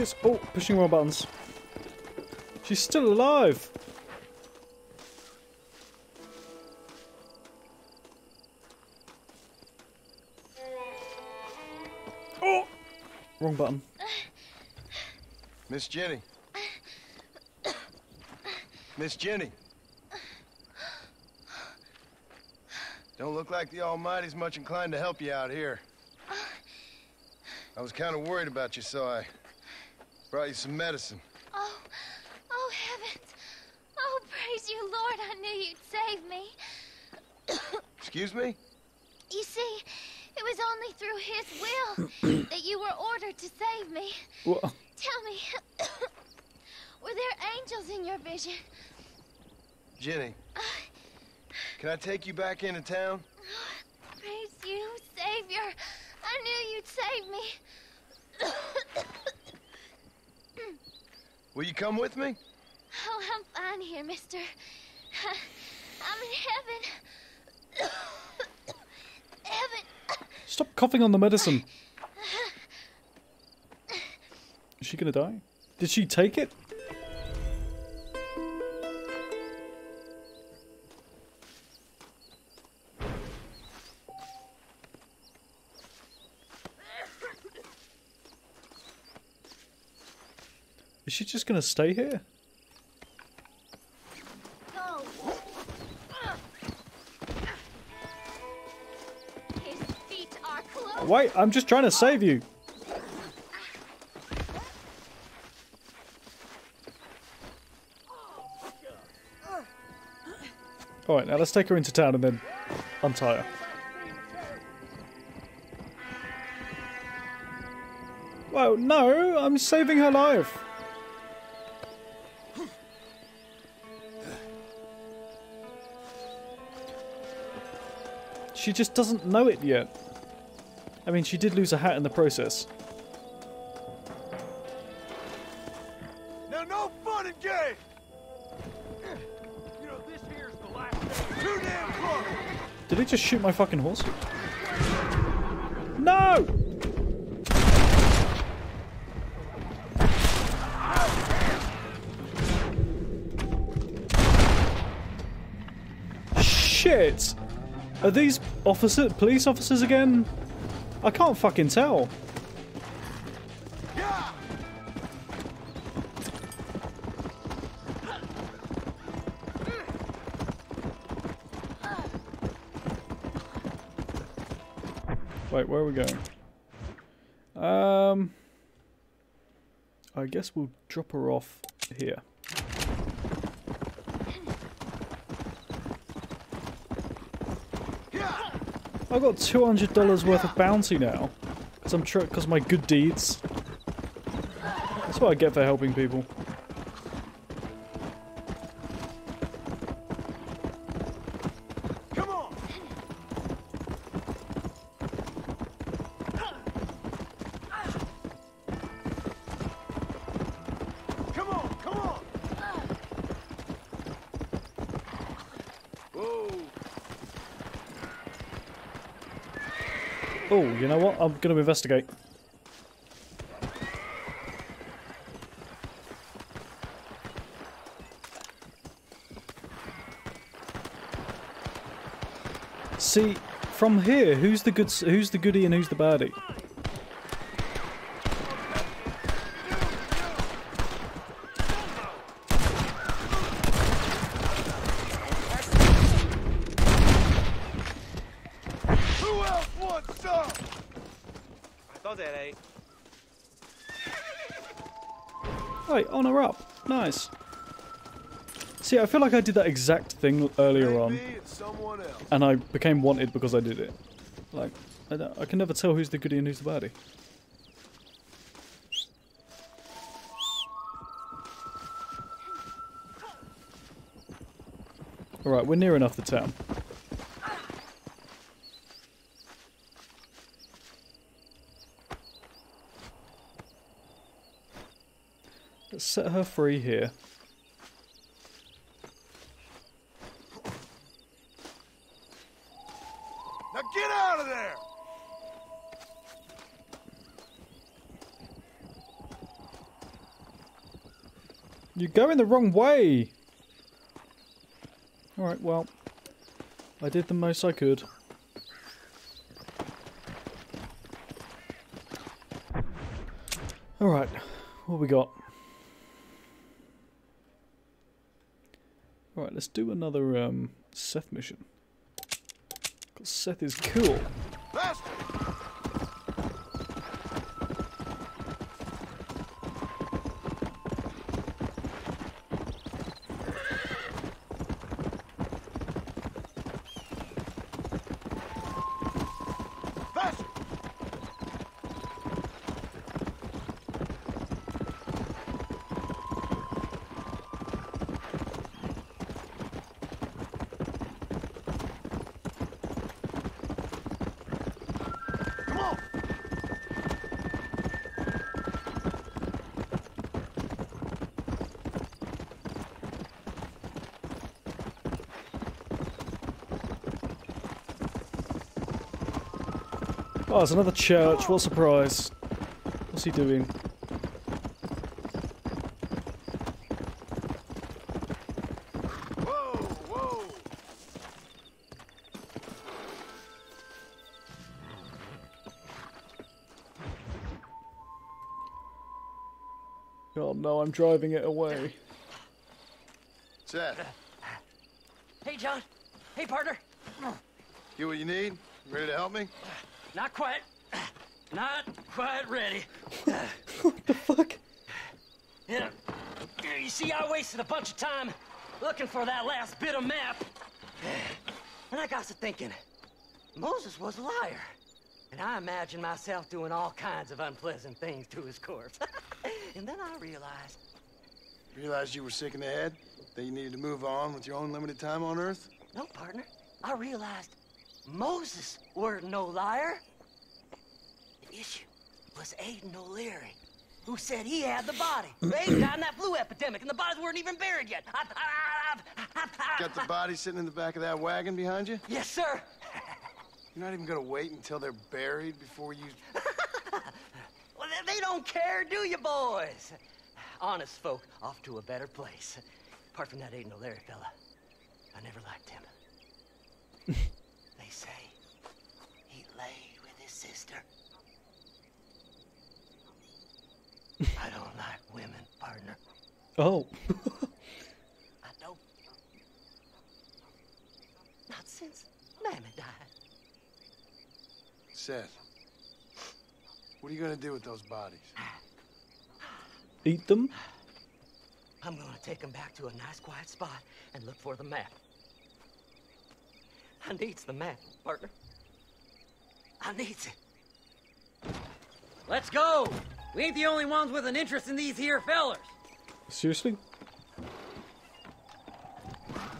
Is. Oh, pushing more buttons. She's still alive. Oh! Wrong button. Miss Jenny. Miss Jenny. Don't look like the Almighty's much inclined to help you out here. I was kind of worried about you, so I brought you some medicine. Oh, oh heavens. Oh, praise you, Lord. I knew you'd save me. Excuse me? You see, it was only through his will that you were ordered to save me. What? Tell me, were there angels in your vision? Jenny. Uh, Can I take you back into town? Praise you, Savior. I knew you'd save me. Will you come with me? Oh, I'm fine here, mister. I'm in heaven. heaven. Stop coughing on the medicine. Is she gonna die? Did she take it? Is she just gonna stay here? Wait, I'm just trying to save you. Alright, now let's take her into town and then untie her. Well, no, I'm saving her life. She just doesn't know it yet. I mean, she did lose a hat in the process. Now, no fun and games! You know, this here's the last day. Too damn close! Did he just shoot my fucking horse? No! Shit! Are these officer police officers again? I can't fucking tell. Wait, where are we going? Um, I guess we'll drop her off here. I've got two hundred dollars worth of bounty now, because I'm because my good deeds. That's what I get for helping people. I'm going to investigate. See, from here, who's the good? Who's the goodie and who's the baddie? See, I feel like I did that exact thing earlier on, It's someone else. and I became wanted because I did it. Like, I, I can never tell who's the goodie and who's the baddie. Alright, we're near enough the town. Let's set her free here. You're going the wrong way! Alright, well, I did the most I could. Alright, what we got? Alright, let's do another um, Seth mission. Seth is cool. Oh, it's another church. What a surprise. What's he doing? Whoa, whoa! Oh no, I'm driving it away. Seth, Hey, John. Hey, partner. get what you need? Ready to help me? Not quite. Not quite ready. what the fuck? Yeah. You see, I wasted a bunch of time looking for that last bit of map. And I got to thinking, Moses was a liar. And I imagined myself doing all kinds of unpleasant things to his corpse. and then I realized, Realized you were sick in the head? That you needed to move on with your own limited time on Earth? no, partner, I realized Moses weren't no liar. The issue was Aiden O'Leary, who said he had the body. Aiden died in that flu epidemic, and the bodies weren't even buried yet. I, I, I, I, Got the body sitting in the back of that wagon behind you? Yes, sir. You're not even gonna wait until they're buried before you... Well, they- they don't care, do you, boys? Honest folk off to a better place. Apart from that Aiden O'Leary fella, I never liked him. they say he lay with his sister. I don't like women, partner. Oh. I don't. Not since Mammy died. Seth, what are you gonna do with those bodies? Eat them? I'm gonna take them back to a nice quiet spot and look for the map. I needs the map, partner. I needs it. Let's go! We ain't the only ones with an interest in these here fellers. Seriously?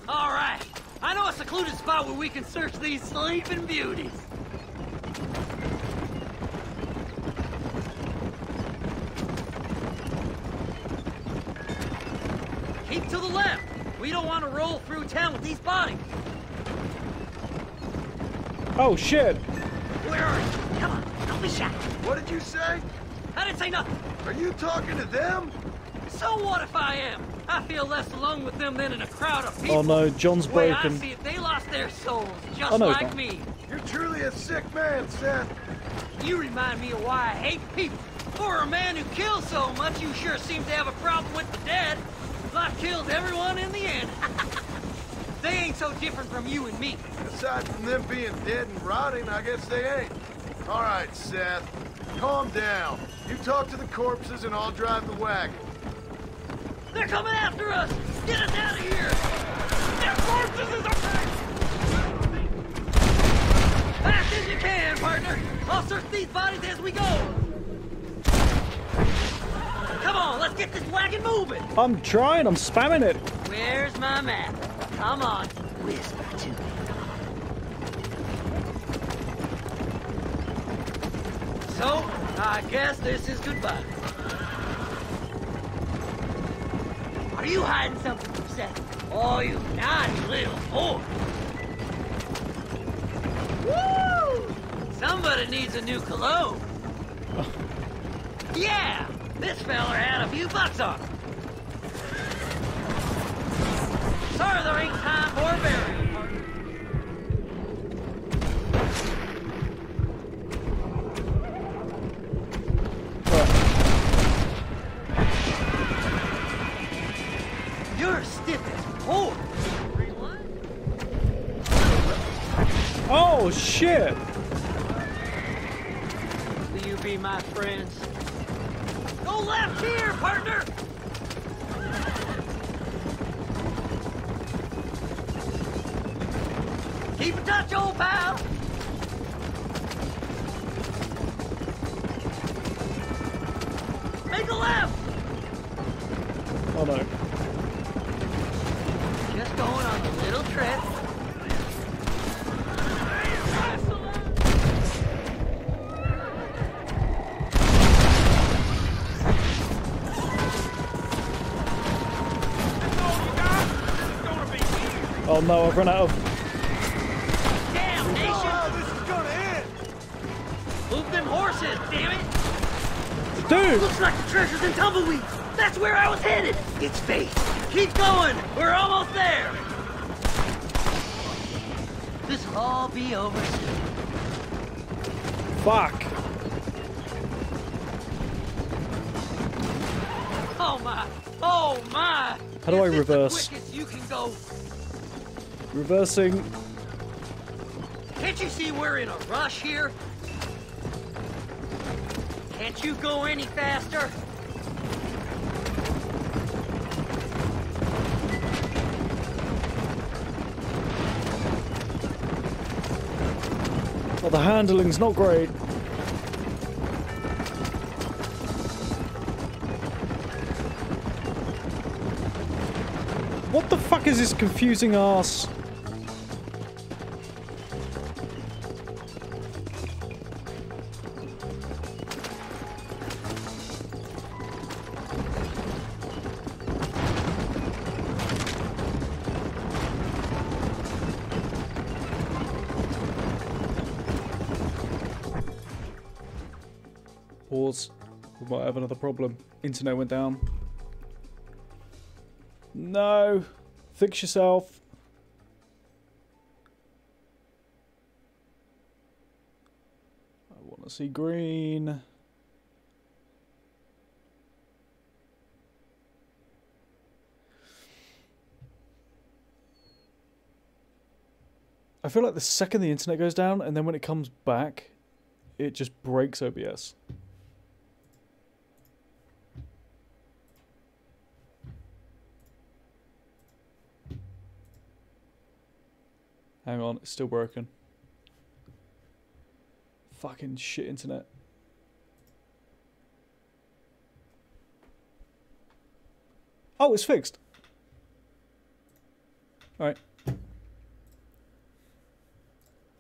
All right. I know a secluded spot where we can search these sleeping beauties. Keep to the left. We don't want to roll through town with these bodies. Oh shit! Where are you? Come on, don't be shy. What did you say? I didn't say nothing. Are you talking to them? So what if I am? I feel less alone with them than in a crowd of people. Oh no, John's The way I broken. see it, they lost their souls, just Oh, no, like me. You're truly a sick man, Seth. You remind me of why I hate people. For a man who kills so much, you sure seem to have a problem with the dead. Life kills everyone in the end. they ain't so different from you and me. Aside from them being dead and rotting, I guess they ain't. All right, Seth. calm down. You talk to the corpses and I'll drive the wagon. They're coming after us! Get us out of here! Their corpses is! Fast as you can, partner! I'll search these bodies as we go! Come on, let's get this wagon moving! I'm trying, I'm spamming it. Where's my map? Come on, whisper to me. So, I guess this is goodbye. Are you hiding something from Seth? Oh, you naughty little boy. Woo! Somebody needs a new cologne. yeah! This feller had a few bucks on him. Ain't time for burial Oh no, I've run out of. Damn, nation! Oh, this is gonna end! Move them horses, damn it! Dude! Looks like the treasure's in tumbleweeds! That's where I was headed! It's fate! Keep going! We're almost there! This'll all be over soon. Fuck! Oh my! Oh my! How do I Is this reverse? Reversing. Can't you see we're in a rush here? Can't you go any faster? Oh, the handling's not great. What the fuck is this confusing ass? Have another problem. Internet went down. No. Fix yourself. I want to see green. I feel like the second the internet goes down and then when it comes back, it just breaks OBS. Hang on, it's still working. Fucking shit internet. Oh, it's fixed. Alright.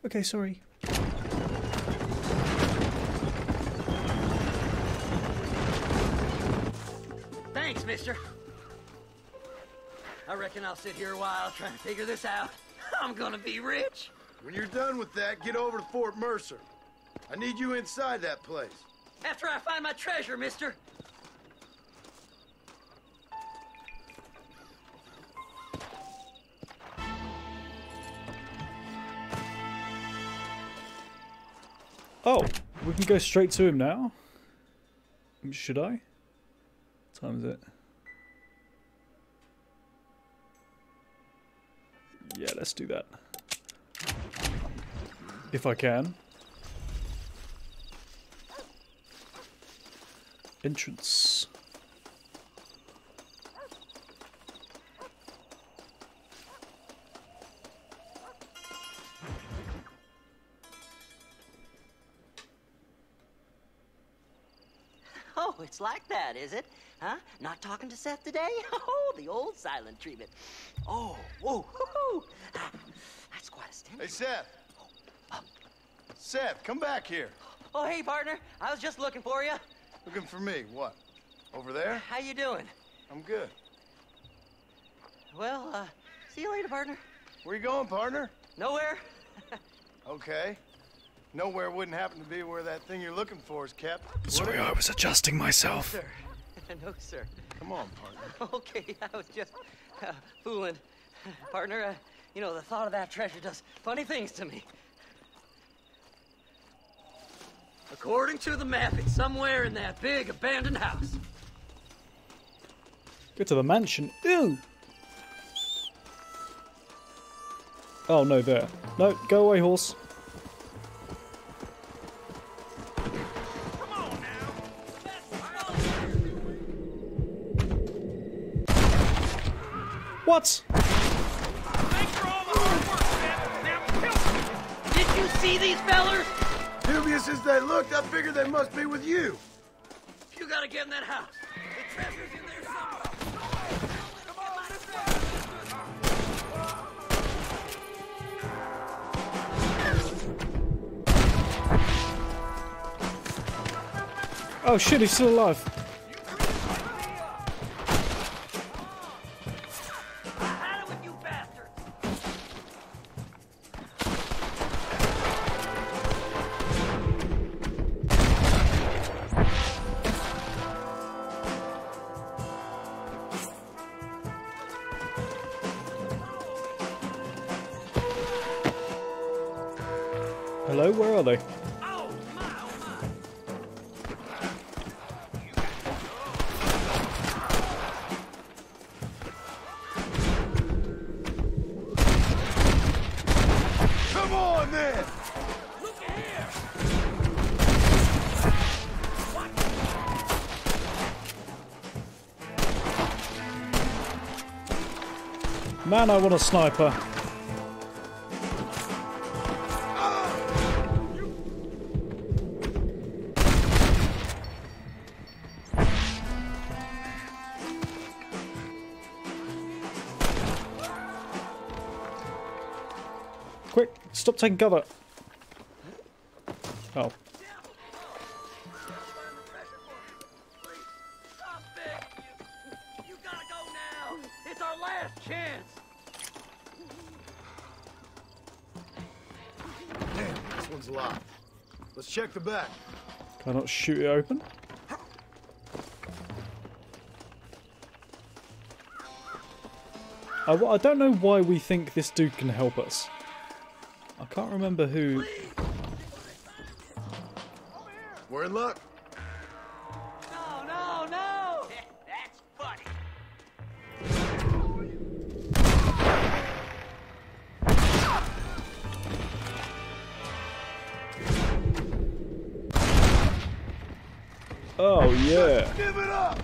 Okay, sorry. Thanks, mister. I reckon I'll sit here a while trying to figure this out. I'm gonna be rich. When you're done with that, get over to Fort Mercer. I need you inside that place. After I find my treasure, mister. Oh, we can go straight to him now? Should I? What time is it? Yeah, let's do that. If I can. Entrance. It's like that, is it? Huh? Not talking to Seth today? Oh, the old silent treatment. Oh, whoa, whoo, That's quite a stench. Hey, Seth. oh Seth, come back here. Oh, hey, partner. I was just looking for you. Looking for me. What? Over there? How you doing? I'm good. Well, uh, see you later, partner. Where you going, partner? Nowhere. Okay. Nowhere wouldn't happen to be where that thing you're looking for is kept. Sorry. I was adjusting myself. Sir. no, sir. Come on, partner. Okay, I was just uh, fooling. Partner, uh, you know, the thought of that treasure does funny things to me. According to the map, it's somewhere in that big abandoned house. Go to the mansion. Ew! Oh, no, there. No, go away, horse. What? Did you see these fellers? Dubious as they looked, I figured they must be with you. You gotta get in that house. The treasure's in there somewhere. Oh shit, he's still alive. Man, I want a sniper. Quick, stop taking cover. Oh. Check the back. Can I not shoot it open? I, I don't know why we think this dude can help us. I can't remember who. We're in luck. Yeah. Give it up!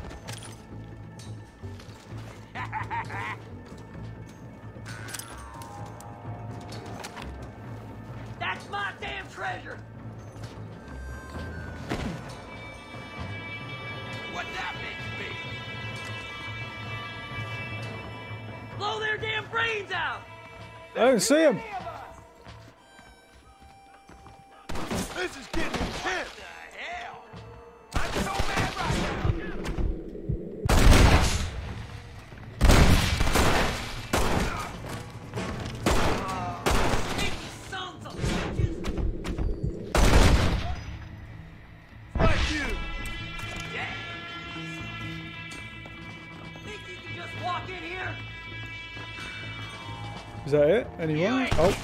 That's my damn treasure. What that bitch be? Blow their damn brains out. I don't see him. Anyone? Oh.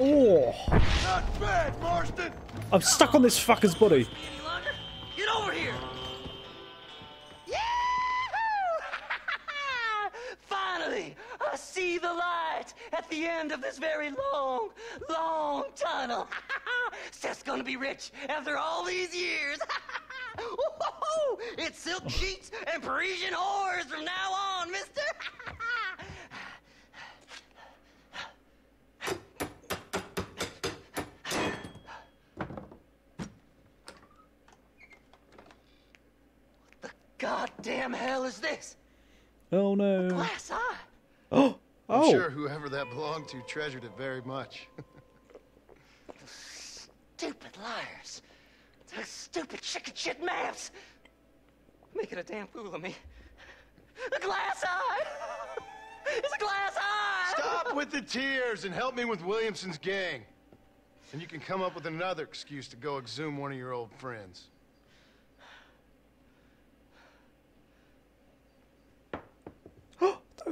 Oh. Not bad, Marston! I'm stuck on this fucker's body. Whoever that belonged to treasured it very much. Stupid liars. Those stupid chicken shit maps. Making a damn fool of me. A glass eye! It's a glass eye! Stop with the tears and help me with Williamson's gang. And you can come up with another excuse to go exhume one of your old friends.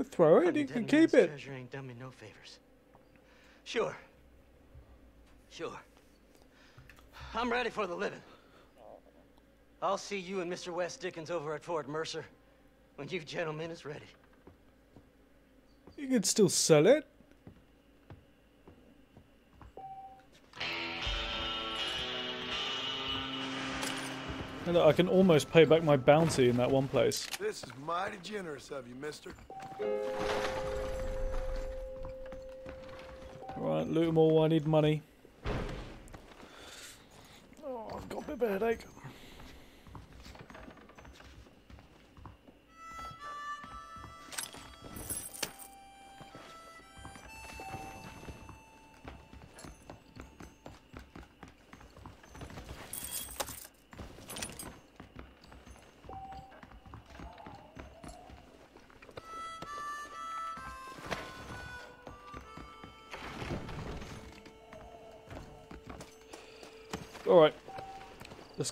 Throw it. You can keep it. Treasure ain't done me no favors. Sure. Sure. I'm ready for the living. I'll see you and Mr. West Dickens over at Fort Mercer when you gentlemen is ready. You can still sell it. Look, I can almost pay back my bounty in that one place. This is mighty generous of you, mister. Right, loot them all. I need money. Oh, I've got a bit of a headache.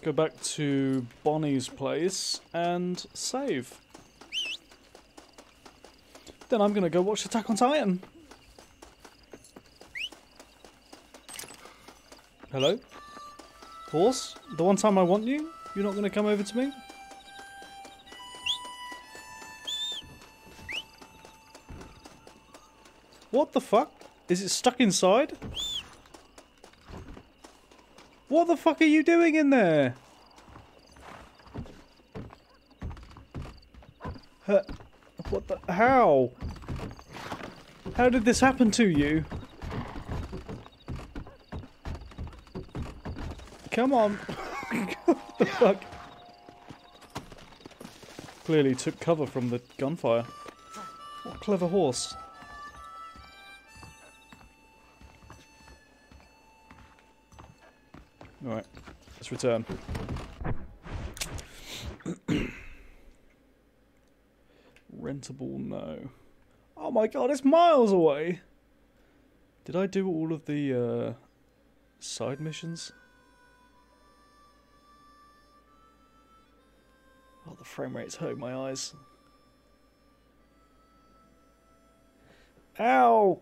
Go back to Bonnie's place and save. Then I'm going to go watch Attack on Titan. Hello? Horse? The one time I want you? You're not going to come over to me? What the fuck? Is it stuck inside? What the fuck are you doing in there? Huh, What the? How? How did this happen to you? Come on. what the fuck? Clearly took cover from the gunfire. What clever horse. Return. Rentable, no. Oh my god, it's miles away! Did I do all of the uh, side missions? Oh, the frame rate's hurting my eyes. Ow!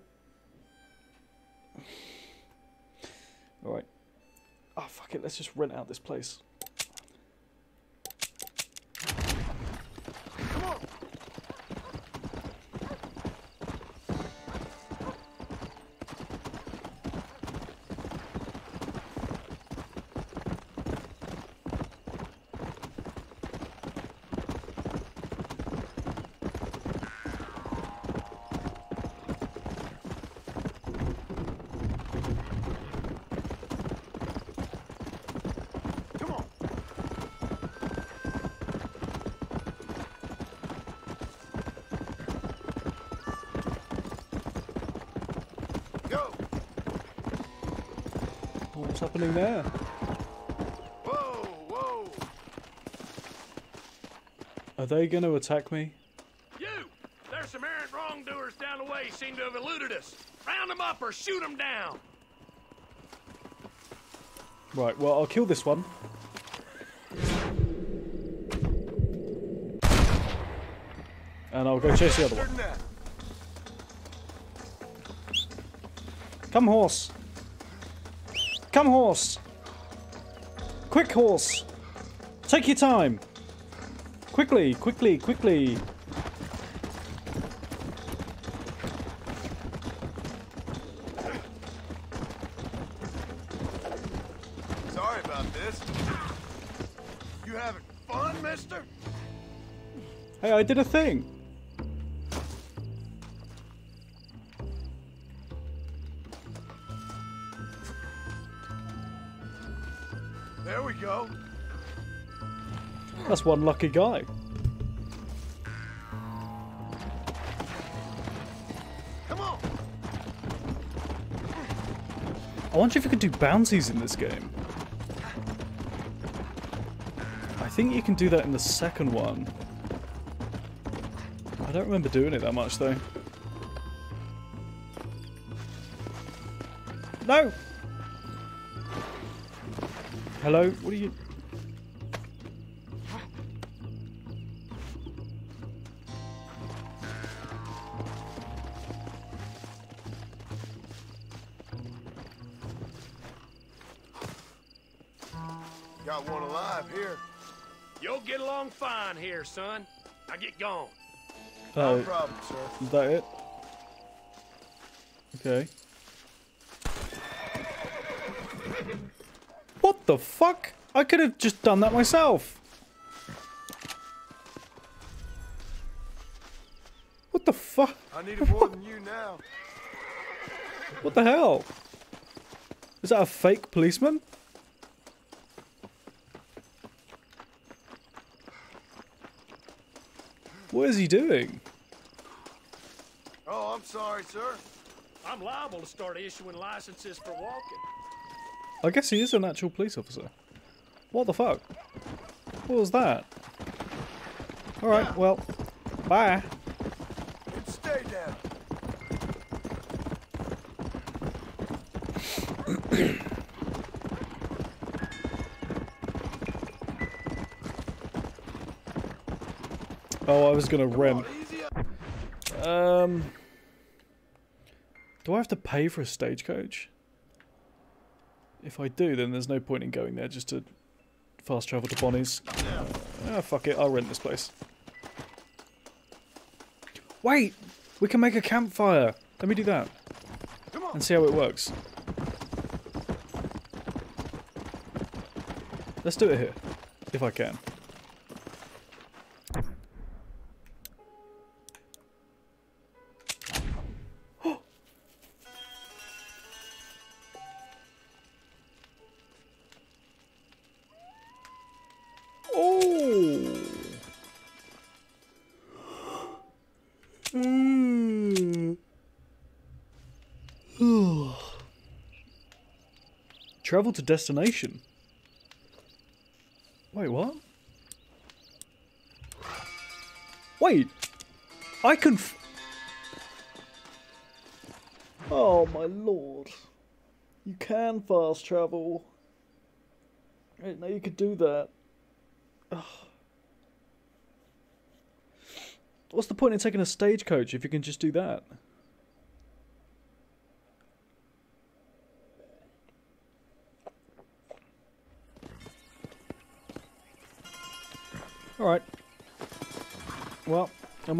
Alright. Oh, fuck it, let's just rent out this place. Go! Oh, what's happening there? Whoa, whoa! Are they going to attack me? You! There's some errant wrongdoers down the way seem to have eluded us. Round them up or shoot them down. Right, well, I'll kill this one. And I'll go chase the other one. Come, horse. Come, horse. Quick, horse. Take your time. Quickly, quickly, quickly. Sorry about this. You having fun, mister? Hey, I did a thing. That's one lucky guy. Come on. I wonder if you can do bouncies in this game. I think you can do that in the second one. I don't remember doing it that much though. No! Hello? What are you... here, son. Now get gone. Oh, No problem, sir. is that it? Okay. What the fuck? I could have just done that myself. What the fuck? I need it more than you now. What the hell? Is that a fake policeman? What is he doing? Oh, I'm sorry, sir. I'm liable to start issuing licenses for walking. I guess he is an actual police officer. What the fuck? What was that? Alright, well, bye. Oh, I was gonna rent. Um, do I have to pay for a stagecoach? If I do, then there's no point in going there just to fast travel to Bonnie's. Ah, fuck it, I'll rent this place. Wait, we can make a campfire. Let me do that and see how it works. Let's do it here, if I can. Travel to destination. Wait, what? Wait, I can. Oh my lord! You can fast travel. I didn't know you could do that. Ugh. What's the point in taking a stagecoach if you can just do that?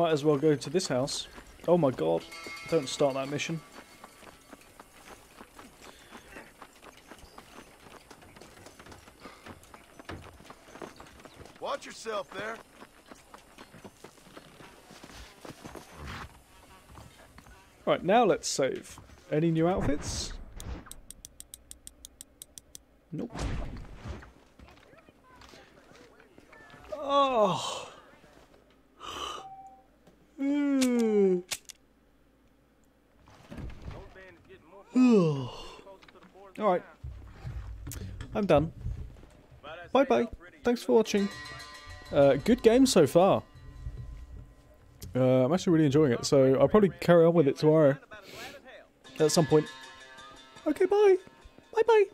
Might as well go to this house. Oh my god. Don't start that mission. Watch yourself there. Right, now let's save. Any new outfits? Nope. Oh. Mm. Alright. I'm done. Bye bye. Thanks for watching. Uh, good game so far. Uh, I'm actually really enjoying it, so I'll probably carry on with it tomorrow. At some point. Okay, bye. Bye bye.